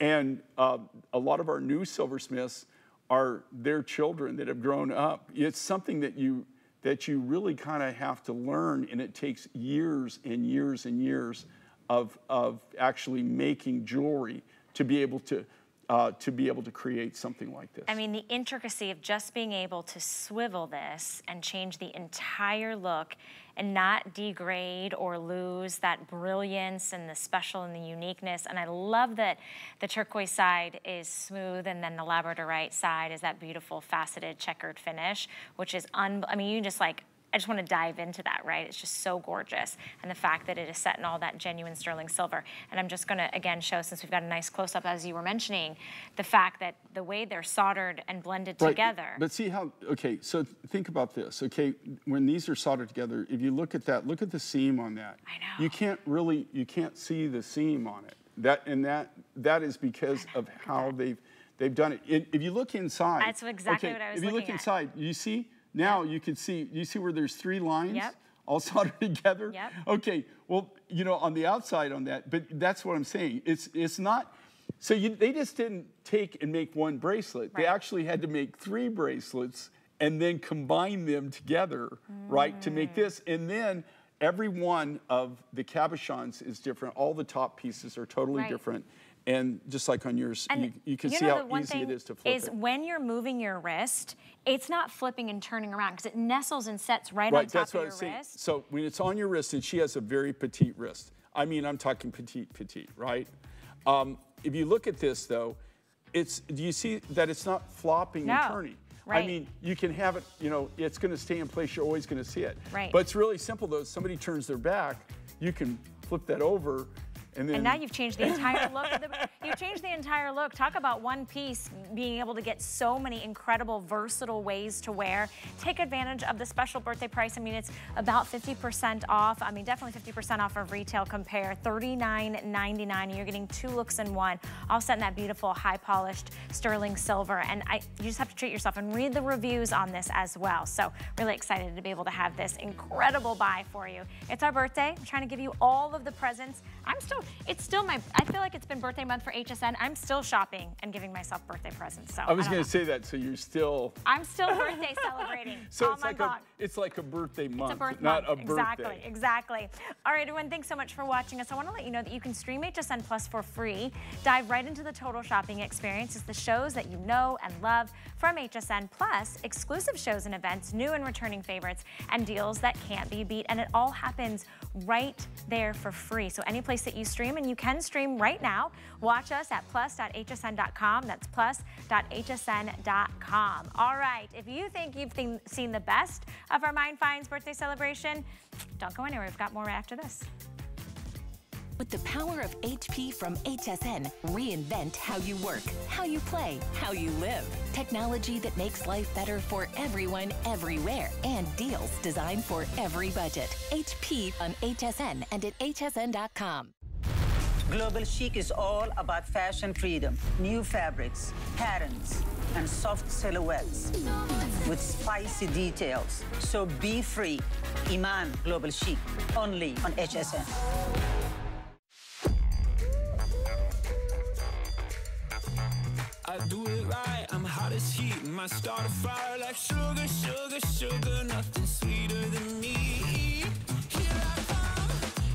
And uh, a lot of our new silversmiths are their children that have grown up. It's something that you, that you really kind of have to learn, and it takes years and years and years of, of actually making jewelry to be able to uh, to be able to create something like this. I mean, the intricacy of just being able to swivel this and change the entire look and not degrade or lose that brilliance and the special and the uniqueness. And I love that the turquoise side is smooth and then the labradorite side is that beautiful faceted checkered finish, which is, un I mean, you just like I just want to dive into that, right? It's just so gorgeous. And the fact that it is set in all that genuine sterling silver. And I'm just going to, again, show, since we've got a nice close-up, as you were mentioning, the fact that the way they're soldered and blended right. together. But see how, okay, so think about this, okay? When these are soldered together, if you look at that, look at the seam on that. I know. You can't really, you can't see the seam on it. That, and that, that is because of how they've, they've done it. If you look inside. That's exactly okay, what I was If you look at. inside, you see now you can see, you see where there's three lines? Yep. All (laughs) soldered together? Yep. Okay, well, you know, on the outside on that, but that's what I'm saying. It's, it's not, so you, they just didn't take and make one bracelet. Right. They actually had to make three bracelets and then combine them together, right, to make mm. this. And then every one of the cabochons is different. All the top pieces are totally Right. different. And just like on yours, you, you can you see how easy it is to flip is it. when you're moving your wrist, it's not flipping and turning around because it nestles and sets right, on Right, top that's of what I your was saying. wrist. So when it's on your wrist, and she has a very petite wrist. I mean, I'm talking petite, petite, right? Um, if you look at this though, it's, do you see that it's not flopping No, and turning? I right. mean, you can have it, you know, it's gonna stay in place, you're always gonna see it. Right. But it's really simple though, if somebody turns their back, you can flip that over and then. And now you've changed the entire look of the. (laughs) You've changed the entire look. Talk about one piece being able to get so many incredible, versatile ways to wear. Take advantage of the special birthday price. I mean, it's about 50% off. I mean, definitely 50% off of retail compare. $39.99. You're getting two looks in one, all set in that beautiful, high polished sterling silver. And I, you just have to treat yourself and read the reviews on this as well. So really excited to be able to have this incredible buy for you. It's our birthday. I'm trying to give you all of the presents. I'm still, it's still my, I feel like it's been birthday month for HSN. I'm still shopping and giving myself birthday presents. So I was gonna know. say that, so you're still. I'm still birthday (laughs) celebrating. So it's like a, it's like a birthday month, It's a birth not month. a birthday. Exactly, exactly. All right, everyone, thanks so much for watching us. I want to let you know that you can stream HSN Plus for free. Dive right into the total shopping experience. It's the shows that you know and love from HSN Plus, exclusive shows and events, new and returning favorites, and deals that can't be beat. And it all happens right there for free. So any place that you stream, and you can stream right now, watch us at plus.hsn.com. That's plus.hsn.com. All right, if you think you've seen the best of our Mine Finds birthday celebration, don't go anywhere. We've got more after this. With the power of HP from HSN, reinvent how you work, how you play, how you live. Technology that makes life better for everyone, everywhere, and deals designed for every budget. HP on HSN and at hsn.com. Global Chic is all about fashion freedom, new fabrics, patterns, and soft silhouettes with spicy details. So be free. Iman Global Chic, only on HSN. I do it right, I'm hot as heat. My start a fire like sugar, sugar, sugar. Nothing sweeter than me. Here I come.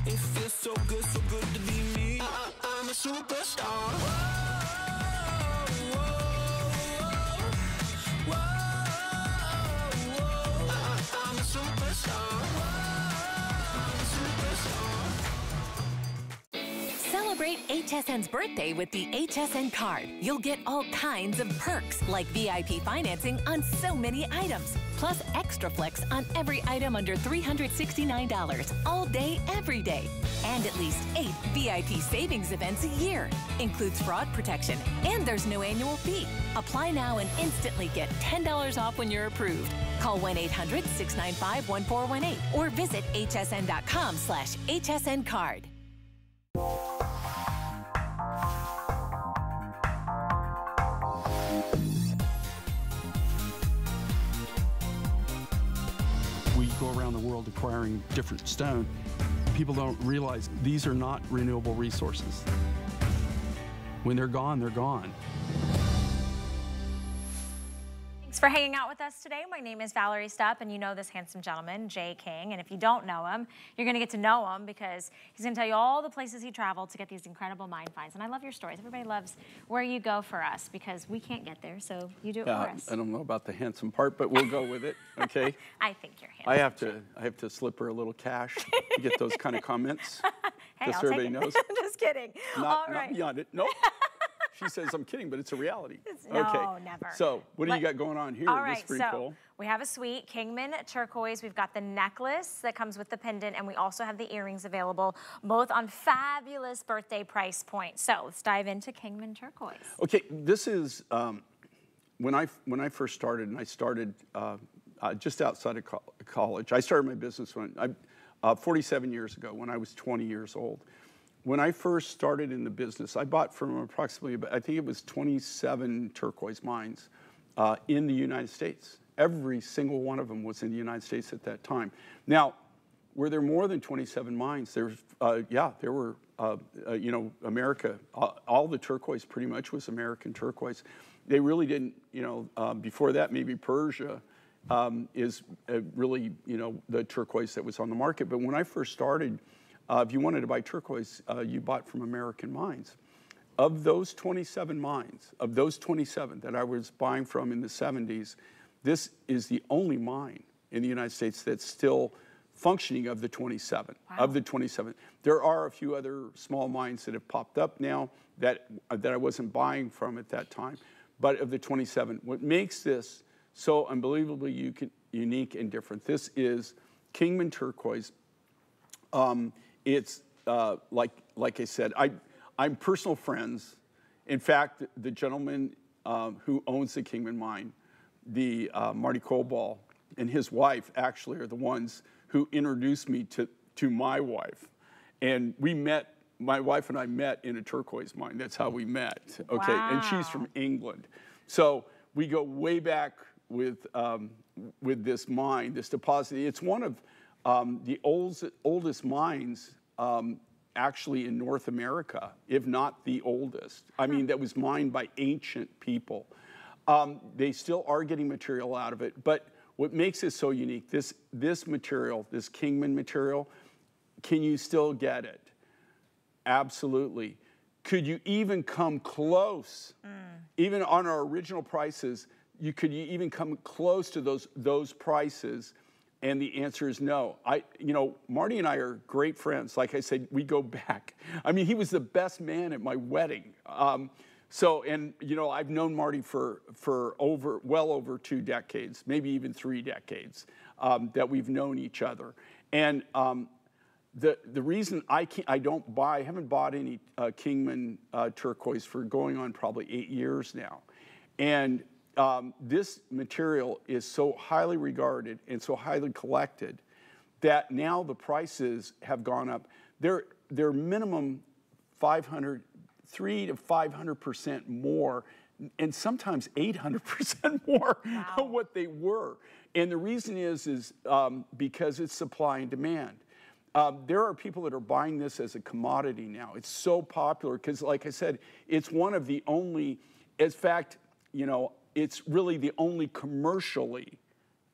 It feels so good, so good to be me. I, I, I'm a superstar. Whoa, Celebrate HSN's birthday with the HSN card. You'll get all kinds of perks like VIP financing on so many items, plus extra flex on every item under $369 all day, every day. And at least eight VIP savings events a year. Includes fraud protection, and there's no annual fee. Apply now and instantly get $10 off when you're approved. Call 1-800-695-1418 or visit hsn.com slash hsn card. Around the world acquiring different stone, people don't realize these are not renewable resources. When they're gone, they're gone. Thanks for hanging out with us today. My name is Valerie Stup, and you know this handsome gentleman, Jay King. And if you don't know him, you're going to get to know him because he's going to tell you all the places he traveled to get these incredible mine finds. And I love your stories. Everybody loves where you go for us because we can't get there, so you do it for us. I don't know about the handsome part, but we'll go with it, (laughs) okay? I think you're handsome. I have to, I have to slip her a little cash to get those kind of comments. (laughs) Hey, just I'll so take everybody it. knows. (laughs) Just kidding. Not, all not right. beyond it. No. She says I'm kidding, but it's a reality. No, okay. never. So what do you got going on here? All right, so cool. we have a suite, Kingman turquoise. We've got the necklace that comes with the pendant, and we also have the earrings available, both on fabulous birthday price points. So let's dive into Kingman turquoise. Okay, this is um, when I when I first started, and I started uh, uh, just outside of co- college. I started my business when I, uh, 47 years ago, when I was 20 years old. When I first started in the business, I bought from approximately, I think it was 27 turquoise mines uh, in the United States. Every single one of them was in the United States at that time. Now, were there more than 27 mines? There's, uh, yeah, there were, uh, uh, you know, America, uh, all the turquoise pretty much was American turquoise. They really didn't, you know, uh, before that, maybe Persia um, is uh, really, you know, the turquoise that was on the market. But when I first started, uh, if you wanted to buy turquoise, uh, you bought from American Mines. Of those 27 mines, of those 27 that I was buying from in the 70s, this is the only mine in the United States that's still functioning of the 27. Of the 27, there are a few other small mines that have popped up now that that I wasn't buying from at that time, but of the 27, what makes this so unbelievably unique and different? This is Kingman turquoise. Um, it's uh, like like I said, I I'm personal friends. In fact, the gentleman um, who owns the Kingman mine, the uh, Marty Colbaugh, and his wife actually are the ones who introduced me to to my wife, and we met. My wife and I met in a turquoise mine. That's how we met. Okay, and she's from England, so we go way back with um, with this mine, this deposit. It's one of um, the oldest, oldest mines um, actually in North America, if not the oldest. I mean, that was mined by ancient people. Um, they still are getting material out of it, but what makes it so unique, this, this material, this Kingman material, can you still get it? Absolutely. Could you even come close? Even on our original prices, you could you even come close to those those prices? And the answer is no. I, you know, Marty and I are great friends. Like I said, we go back. I mean, he was the best man at my wedding. Um, so, and you know, I've known Marty for for over well over two decades, maybe even three decades um, that we've known each other. And um, the the reason I can't, I don't buy, I haven't bought any uh, Kingman uh, turquoise for going on probably eight years now, and um, this material is so highly regarded and so highly collected that now the prices have gone up. They're they're minimum 500, three to 500 percent more, and sometimes 800 percent (laughs) more than what they were. And the reason is is um, because it's supply and demand. Um, there are people that are buying this as a commodity now. It's so popular because, like I said, it's one of the only. In fact, you know, it's really the only commercially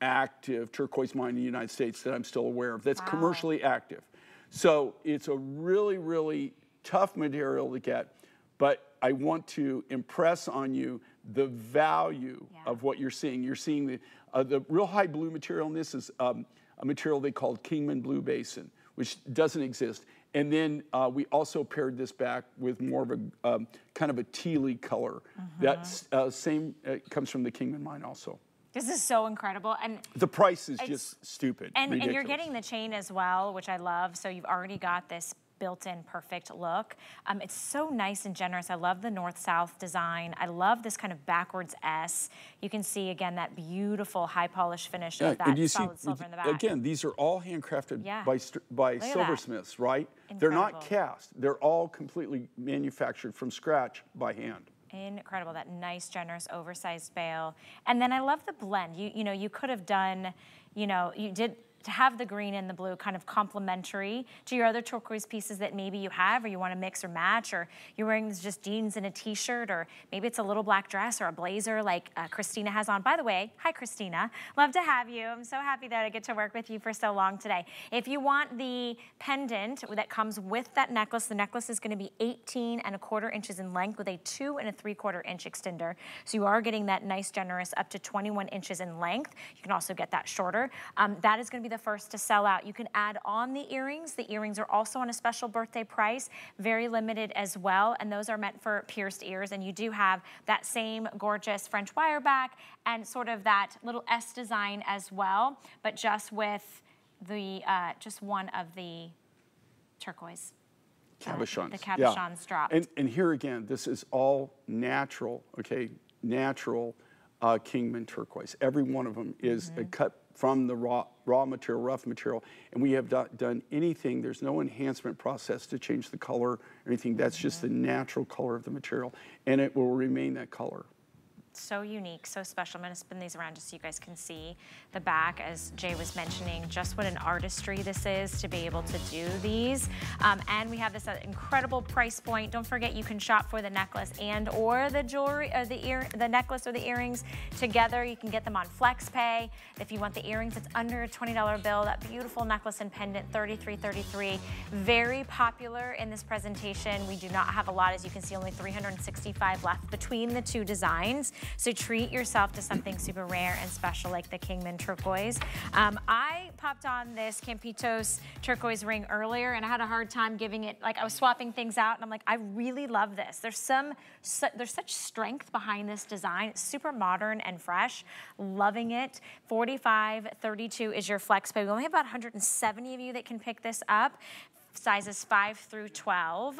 active turquoise mine in the United States that I'm still aware of that's commercially active. So it's a really, really tough material to get, but I want to impress on you the value of what you're seeing. You're seeing the, uh, the real high blue material in this is um, a material they called Kingman Blue Basin, which doesn't exist. And then uh, we also paired this back with more of a um, kind of a tealy color. That uh, same uh, comes from the Kingman mine also. This is so incredible. And The price is just stupid. and, and you're getting the chain as well, which I love. So you've already got this built-in perfect look. Um, it's so nice and generous. I love the north-south design. I love this kind of backwards S. You can see again that beautiful high polish finish Yeah, of that you see, solid silver in the back. again, these are all handcrafted Yeah. by, by at that. silversmiths, right? They're not cast. They're all completely manufactured from scratch by hand. Incredible, that nice, generous, oversized bale. And then I love the blend. You, you know, you could have done, you know, you did to have the green and the blue kind of complementary to your other turquoise pieces that maybe you have or you want to mix or match or you're wearing just jeans and a t-shirt or maybe it's a little black dress or a blazer like uh, Christina has on. By the way, hi Christina, love to have you. I'm so happy that I get to work with you for so long today. If you want the pendant that comes with that necklace, the necklace is going to be 18 and a quarter inches in length with a two and a three quarter inch extender. So you are getting that nice generous up to 21 inches in length. You can also get that shorter. Um, that is going to be the first to sell out. You can add on the earrings. The earrings are also on a special birthday price, very limited as well. And those are meant for pierced ears. And you do have that same gorgeous French wire back and sort of that little S design as well, but just with the uh, just one of the turquoise. Cabochons. the yeah. cabochons dropped. And, and here again, this is all natural, okay? Natural uh, Kingman turquoise. Every one of them is Mm-hmm. uh, cut from the raw, raw material, rough material. And we have not done anything, there's no enhancement process to change the color or anything. That's just the Mm-hmm. natural color of the material. And it will remain that color so unique, so special. I'm gonna spin these around just so you guys can see the back, as Jay was mentioning, just what an artistry this is to be able to do these. Um, and we have this uh, incredible price point. Don't forget you can shop for the necklace and or the jewelry, or the ear, the necklace or the earrings together. You can get them on FlexPay. If you want the earrings, it's under a $20 bill. That beautiful necklace and pendant, $33.33. Very popular in this presentation. We do not have a lot, as you can see, only 365 left between the two designs. So treat yourself to something super rare and special like the Kingman turquoise. Um, I popped on this Campitos turquoise ring earlier and I had a hard time giving it, like I was swapping things out and I'm like, I really love this. There's some, su there's such strength behind this design. It's super modern and fresh. Loving it. 4532 is your flex pay. We only have about 170 of you that can pick this up sizes 5 through 12.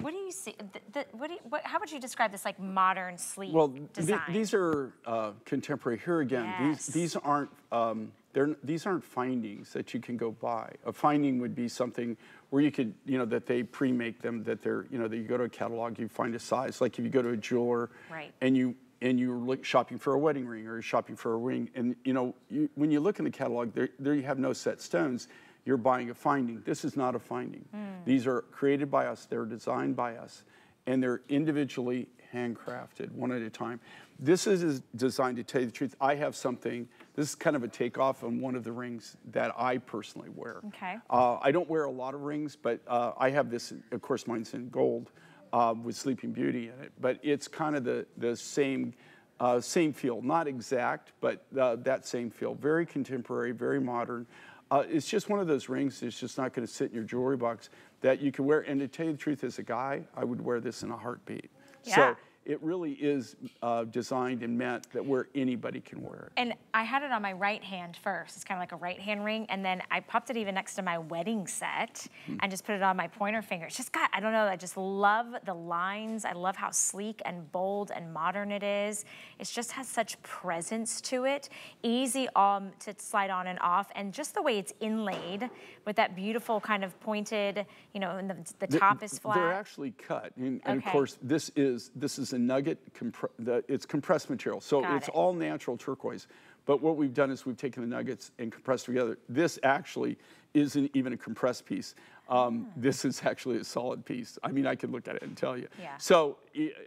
What do you see? The, the, what do you, what, how would you describe this like modern sleek Well, design? th these are uh, contemporary. Here again, Yes. these these aren't um, they're these aren't findings that you can go buy. A finding would be something where you could you know that they pre-make them that they're you know that you go to a catalog, you find a size. Like if you go to a jeweler Right. and you and you're look, shopping for a wedding ring or you're shopping for a ring, and you know you, when you look in the catalog, there, there you have no set stones. You're buying a finding. This is not a finding. These are created by us. They're designed by us, and they're individually handcrafted, one at a time. This is is designed to tell you the truth. I have something. This is kind of a takeoff on one of the rings that I personally wear. Okay. Uh, I don't wear a lot of rings, but uh, I have this. Of course, mine's in gold uh, with Sleeping Beauty in it. But it's kind of the the same uh, same feel, not exact, but uh, that same feel. Very contemporary, very modern. Uh, it's just one of those rings that's just not going to sit in your jewelry box that you can wear. And to tell you the truth, as a guy, I would wear this in a heartbeat. Yeah. So it really is uh, designed and meant that where anybody can wear it. And I had it on my right hand first. It's kind of like a right hand ring. And then I popped it even next to my wedding set Hmm. and just put it on my pointer finger. It's just got, I don't know, I just love the lines. I love how sleek and bold and modern it is. It just has such presence to it. Easy um, to slide on and off. And just the way it's inlaid with that beautiful kind of pointed, you know, and the, the top is flat. They're actually cut, and, and Okay. of course, this is this is a nugget. Compre- the, it's compressed material, so Got it's it. all natural turquoise. But what we've done is we've taken the nuggets and compressed together. This actually isn't even a compressed piece. Um, This is actually a solid piece. I mean, I could look at it and tell you. Yeah. So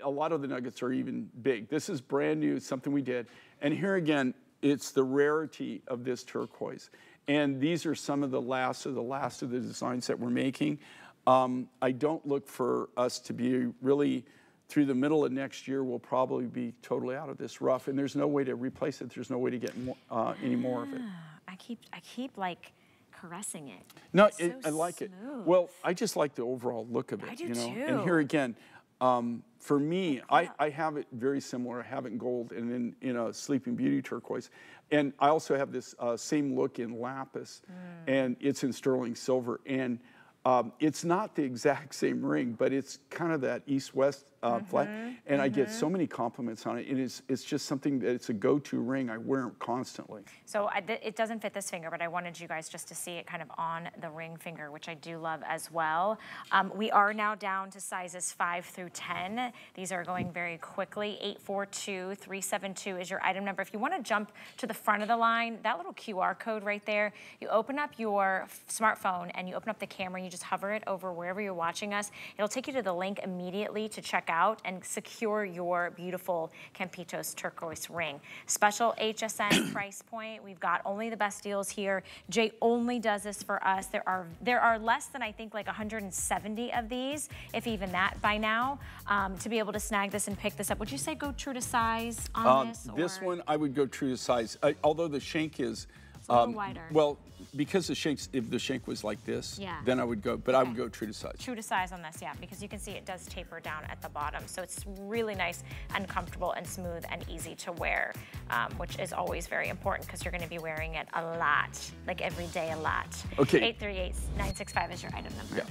a lot of the nuggets are even big. This is brand new, something we did. And here again, it's the rarity of this turquoise. And these are some of the last of the last of the designs that we're making. Um, I don't look for us to be really through the middle of next year. We'll probably be totally out of this rough, and there's no way to replace it. There's no way to get more, uh, any more of it. I keep, I keep like caressing it. No, It's it, so I like it. Well, I just like the overall look of it. I do you know? too. And here again, um, for me, I, I have it very similar. I have it in gold and in, in a Sleeping Beauty turquoise. And I also have this uh, same look in lapis, Mm. and it's in sterling silver. And um, it's not the exact (laughs) same ring, but it's kind of that east-west uh, flat. Mm-hmm. And I get so many compliments on it. It is, it's just something that it's a go-to ring. I wear it constantly. So I, it doesn't fit this finger, but I wanted you guys just to see it kind of on the ring finger, which I do love as well. Um, we are now down to sizes 5 through 10. These are going very quickly. 842-372 is your item number. If you want to jump to the front of the line, that little QR code right there, you open up your smartphone and you open up the camera, you just hover it over wherever you're watching us. It'll take you to the link immediately to check out and secure your beautiful Campitos turquoise ring. Special HSN (coughs) price point. We've got only the best deals here. Jay only does this for us. There are there are less than I think like 170 of these, if even that by now, um, to be able to snag this and pick this up. Would you say go true to size on Um, this? this one, I would go true to size. I, although the shank is, a little wider. well, because the shanks, if the shank was like this, Yeah. then I would go. But I would go true to size. true to size on this, yeah, because you can see it does taper down at the bottom. So it's really nice and comfortable and smooth and easy to wear, um, which is always very important because you're gonna be wearing it a lot, like every day a lot. Okay. 838-965 is your item number. Yeah.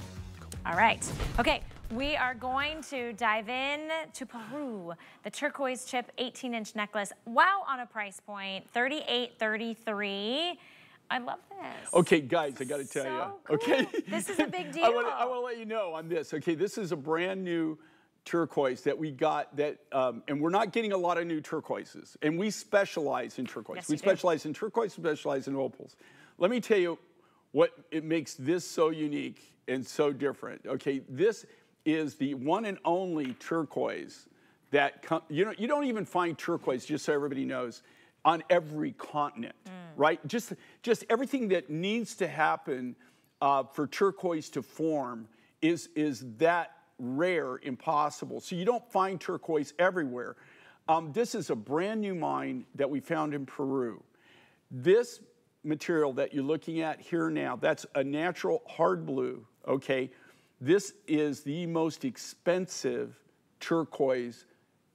All right. Okay, we are going to dive in to Peru. The turquoise chip 18-inch necklace. Wow, on a price point, 38.33. I love this. Okay, guys, I got to tell So you. cool. Okay. This is a big (laughs) I deal. I wanna let you know on this. Okay, this is a brand new turquoise that we got that, um, and we're not getting a lot of new turquoises, and we specialize in turquoise. Yes, we you do. specialize in turquoise, we specialize in opals. Let me tell you what it makes this so unique and so different. Okay, this is the one and only turquoise that you know you don't even find turquoise just so everybody knows on every continent, right? Just just everything that needs to happen uh, for turquoise to form is is that rare, impossible. So you don't find turquoise everywhere. Um, this is a brand new mine that we found in Peru. This material that you're looking at here now, that's a natural hard blue, okay? This is the most expensive turquoise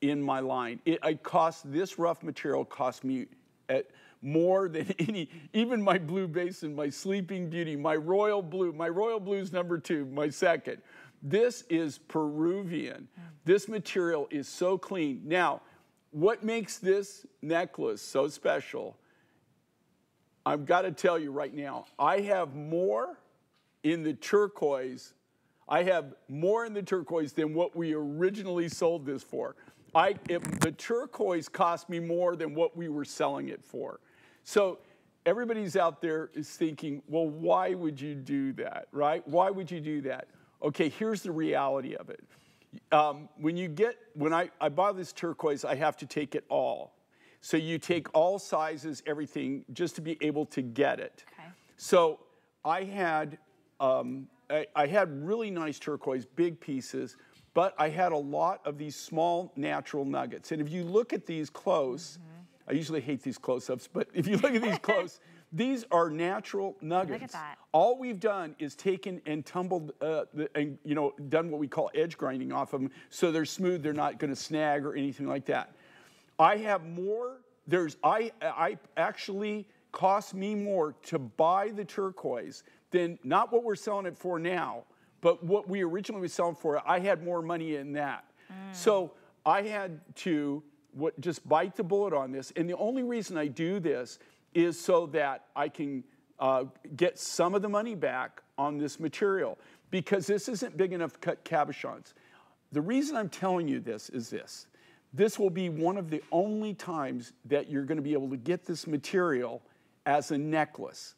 in my line. It, it costs, this rough material cost me at more than (laughs) any, even my blue basin, my sleeping beauty, my royal blue, my royal blue's number two, my second. This is Peruvian. This material is so clean. Now, what makes this necklace so special I've got to tell you right now, I have more in the turquoise. I have more in the turquoise than what we originally sold this for. I, it, the turquoise cost me more than what we were selling it for. So everybody's out there is thinking, well, why would you do that, right? Why would you do that? Okay, here's the reality of it. Um, when you get, when I, I buy this turquoise, I have to take it all. So you take all sizes, everything, just to be able to get it. Okay. So I had, um, I, I had really nice turquoise, big pieces, but I had a lot of these small natural nuggets. And if you look at these close, I usually hate these close-ups, but if you look at these (laughs) close, these are natural nuggets. Look at that. All we've done is taken and tumbled, uh, the, and you know, done what we call edge grinding off of them, so they're smooth, they're not going to snag or anything like that. I have more. There's I I actually cost me more to buy the turquoise than not what we're selling it for now, but what we originally were selling for. I had more money in that, so I had to what just bite the bullet on this. And the only reason I do this is so that I can uh, get some of the money back on this material because this isn't big enough cut cabochons. The reason I'm telling you this is this. This will be one of the only times that you're going to be able to get this material as a necklace.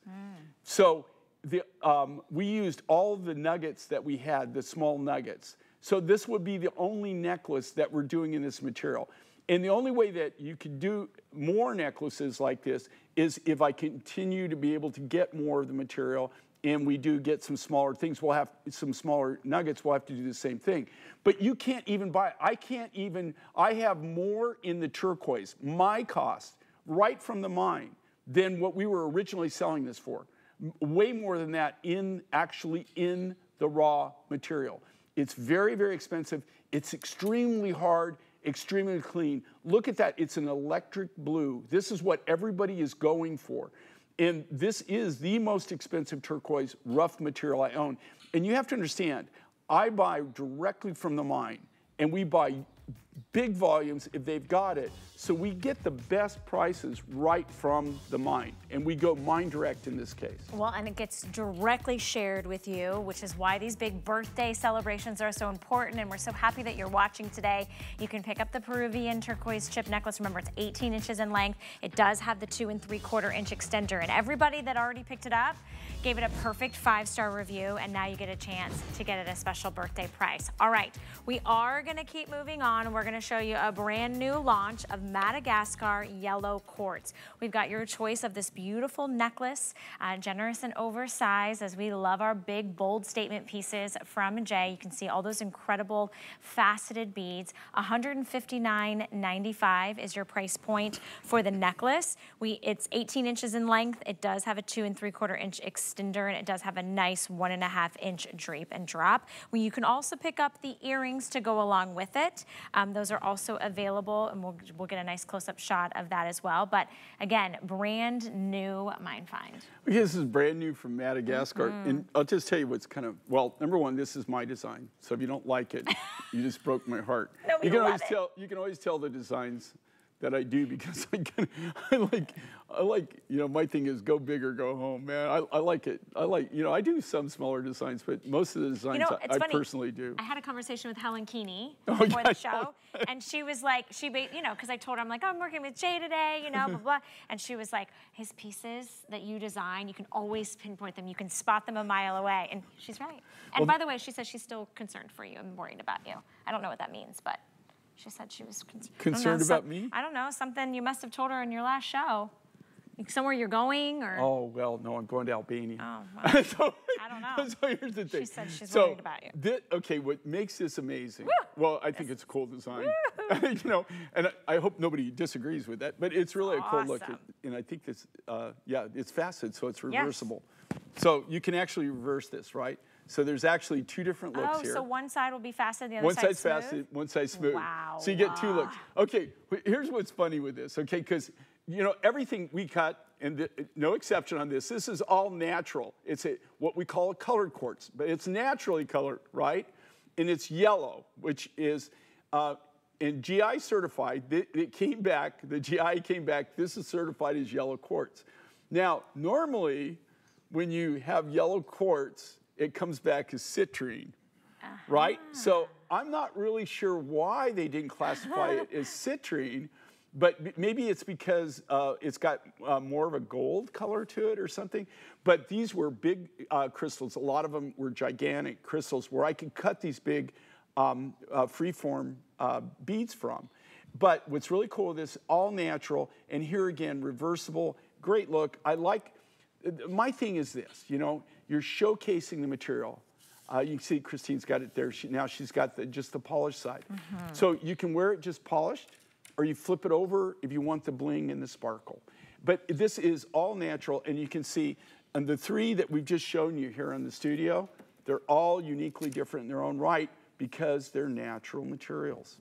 So the, um, we used all the nuggets that we had, the small nuggets. So this would be the only necklace that we're doing in this material. And the only way that you could do more necklaces like this is if I continue to be able to get more of the material and we do get some smaller things, we'll have some smaller nuggets, we'll have to do the same thing. But you can't even buy, I can't even, I have more in the turquoise, my cost, right from the mine, than what we were originally selling this for. Way more than that in, actually in the raw material. It's very, very expensive. It's extremely hard, extremely clean. Look at that, it's an electric blue. This is what everybody is going for. And this is the most expensive turquoise rough material I own. And you have to understand, I buy directly from the mine, and we buy big volumes if they've got it. So we get the best prices right from the mine, and we go mine direct in this case. Well, and it gets directly shared with you, which is why these big birthday celebrations are so important. And we're so happy that you're watching today. You can pick up the Peruvian turquoise chip necklace. Remember, it's 18 inches in length. It does have the two and three quarter inch extender. And everybody that already picked it up gave it a perfect five star review. And now you get a chance to get it a special birthday price. All right, we are going to keep moving on. We're going to show you a brand new launch of Madagascar yellow quartz. We've got your choice of this beautiful necklace, uh, generous and oversized as we love our big bold statement pieces from Jay. You can see all those incredible faceted beads. $159.95 is your price point for the necklace. We It's 18 inches in length. It does have a two and three quarter inch extender and it does have a nice one and a half inch drape and drop. Well, you can also pick up the earrings to go along with it. Um, those are also available and we'll, we'll get a nice close-up shot of that as well. But again, brand new Mine Find. This is brand new from Madagascar. Mm-hmm. And I'll just tell you what's kind of, well, number one, this is my design. So if you don't like it, (laughs) you just broke my heart. No, you can always it. tell you can always tell the designs that I do (laughs) because I, can, I like, I like, you know, my thing is go big or go home, man. I, I like it. I like, you know, I do some smaller designs, but most of the designs You know, I, I personally do. I had a conversation with Helen Keeney (laughs) Oh, before yeah, the show, and she was like, she, you know, because I told her I'm like, oh, I'm working with Jay today, you know, blah blah, and she was like, his pieces that you design, you can always pinpoint them, you can spot them a mile away, and she's right. And by the way, she says she's still concerned for you and worried about you. I don't know what that means, but she said she was con- don't know, Concerned some- about me? I don't know something you must have told her in your last show, Like somewhere you're going or. Oh well, no, I'm going to Albania. Oh, (laughs) well, so, I don't know. So here's the thing. She said she's so worried about you. okay, what makes this amazing? Well, I think it's a cool design. (laughs) you know, and I, I hope nobody disagrees with that. But it's really a cool look, and I think this, uh, yeah, it's faceted, so it's Yes. reversible. So you can actually reverse this, right? So there's actually two different looks Oh, here. so one side will be faceted, the other side. One side side's faceted, one side's smooth. Wow. So you get two looks. Okay, here's what's funny with this, okay? Because, you know, everything we cut, and th- no exception on this, this is all natural. It's a, what we call a colored quartz, but it's naturally colored, right? And it's yellow, which is, uh, and GI certified, it, it came back, the GI came back, this is certified as yellow quartz. Now, normally, when you have yellow quartz, it comes back as citrine right? So I'm not really sure why they didn't classify it as (laughs) citrine, but maybe it's because uh, it's got uh, more of a gold color to it or something. But these were big uh, crystals. A lot of them were gigantic crystals where I could cut these big um, uh, freeform uh, beads from. But what's really cool with this, all natural, and here again, reversible, great look. I like, my thing is this, you know, you're showcasing the material. Uh, you see Christine's got it there. She, now she's got the, just the polished side. So you can wear it just polished, or you flip it over if you want the bling and the sparkle. But this is all natural, and you can see, and the three that we've just shown you here in the studio, they're all uniquely different in their own right because they're natural materials.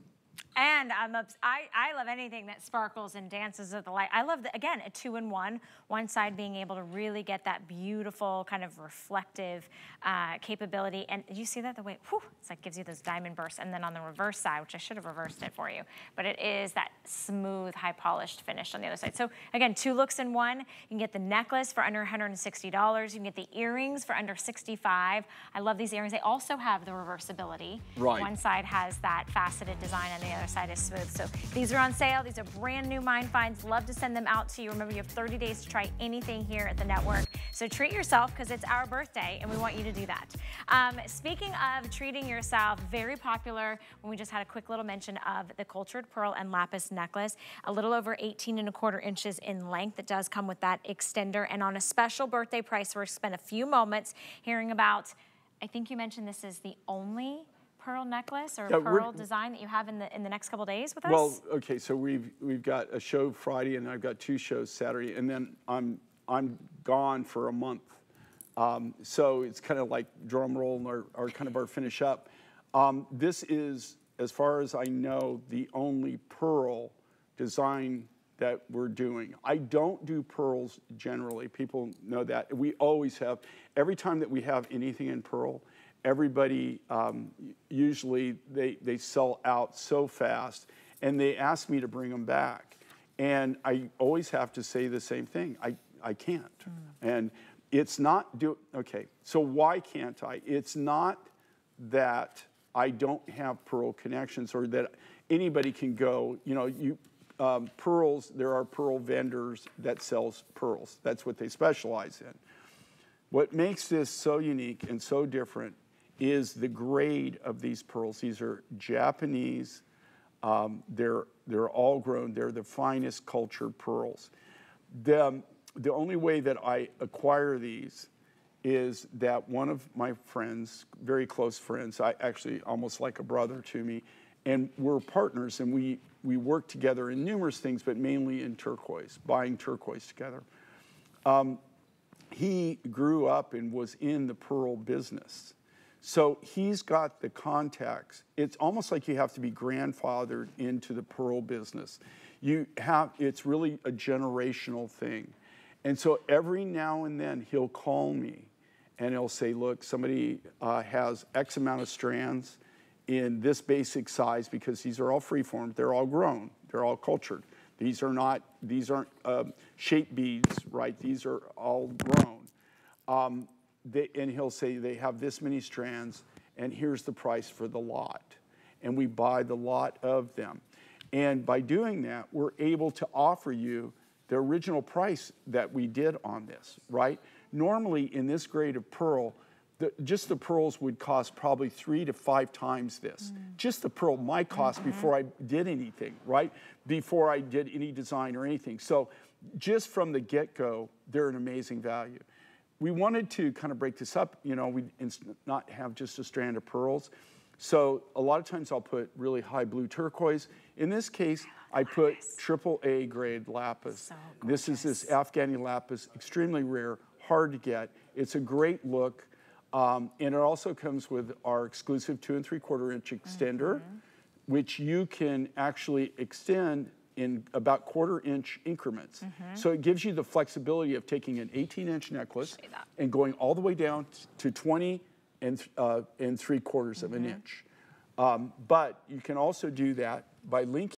And I'm obs- I, I love anything that sparkles and dances with the light. I love, the, again, a two in one. One side being able to really get that beautiful kind of reflective uh, capability. And you see that the way, whew, it's like gives you those diamond bursts. And then on the reverse side, which I should have reversed it for you, but it is that smooth, high polished finish on the other side. So again, two looks in one. You can get the necklace for under $160. You can get the earrings for under 65. I love these earrings. They also have the reversibility. Right. One side has that faceted design and the other side is smooth. So these are on sale. These are brand new Mine Finds. Love to send them out to you. Remember, you have 30 days to try anything here at the network. So treat yourself because it's our birthday and we want you to do that. Um, speaking of treating yourself, very popular when we just had a quick little mention of the cultured pearl and lapis necklace, a little over 18 and a quarter inches in length. It does come with that extender and on a special birthday price, we're spend a few moments hearing about, I think you mentioned this is the only pearl necklace or Yeah, pearl design that you have in the in the next couple days with us? Well, okay, so we've we've got a show Friday, and I've got two shows Saturday, and then I'm I'm gone for a month. Um, so it's kind of like drum roll and our, our kind of our finish up. Um, this is, as far as I know, the only pearl design that we're doing. I don't do pearls generally. People know that. We always have. Every time that we have anything in pearl, everybody um, usually they, they sell out so fast and they ask me to bring them back. And i always have to say the same thing i, I can't. And it's not do okay so why can't i? It's not that i don't have pearl connections or that anybody can go you know you um, pearls there are pearl vendors that sells pearls. That's what they specialize in. What makes this so unique and so different is the grade of these pearls. These are Japanese. Um, they're they're all grown. They're the finest cultured pearls. The um, the only way that I acquire these is that one of my friends, very close friends, I actually almost like a brother to me, and we're partners, and we we work together in numerous things, but mainly in turquoise, buying turquoise together he grew up and was in the pearl business. So he's got the contacts. It's almost like you have to be grandfathered into the pearl business. You have it's really a generational thing. And so every now and then he'll call me and he'll say, look, somebody uh, has X amount of strands in this basic size because these are all freeform, they're all grown, they're all cultured. These are not, these aren't um, shape beads, right? These are all grown. Um, they, and he'll say they have this many strands, and here's the price for the lot. And we buy the lot of them. And by doing that, we're able to offer you the original price that we did on this, right? Normally, in this grade of pearl, the, just the pearls would cost probably three to five times this. Mm. Just the pearl, my cost mm-hmm. before I did anything, right? Before I did any design or anything. So just from the get-go, they're an amazing value. We wanted to kind of break this up, you know, we and not have just a strand of pearls. So a lot of times I'll put really high blue turquoise. In this case, I put triple A grade lapis. So this is this Afghani lapis, extremely rare, hard to get. It's a great look. Um, and it also comes with our exclusive two and three quarter inch extender, which you can actually extend in about quarter inch increments. So it gives you the flexibility of taking an 18 inch necklace and going all the way down to 20 and, uh, and three quarters of an inch. Um, but you can also do that by linking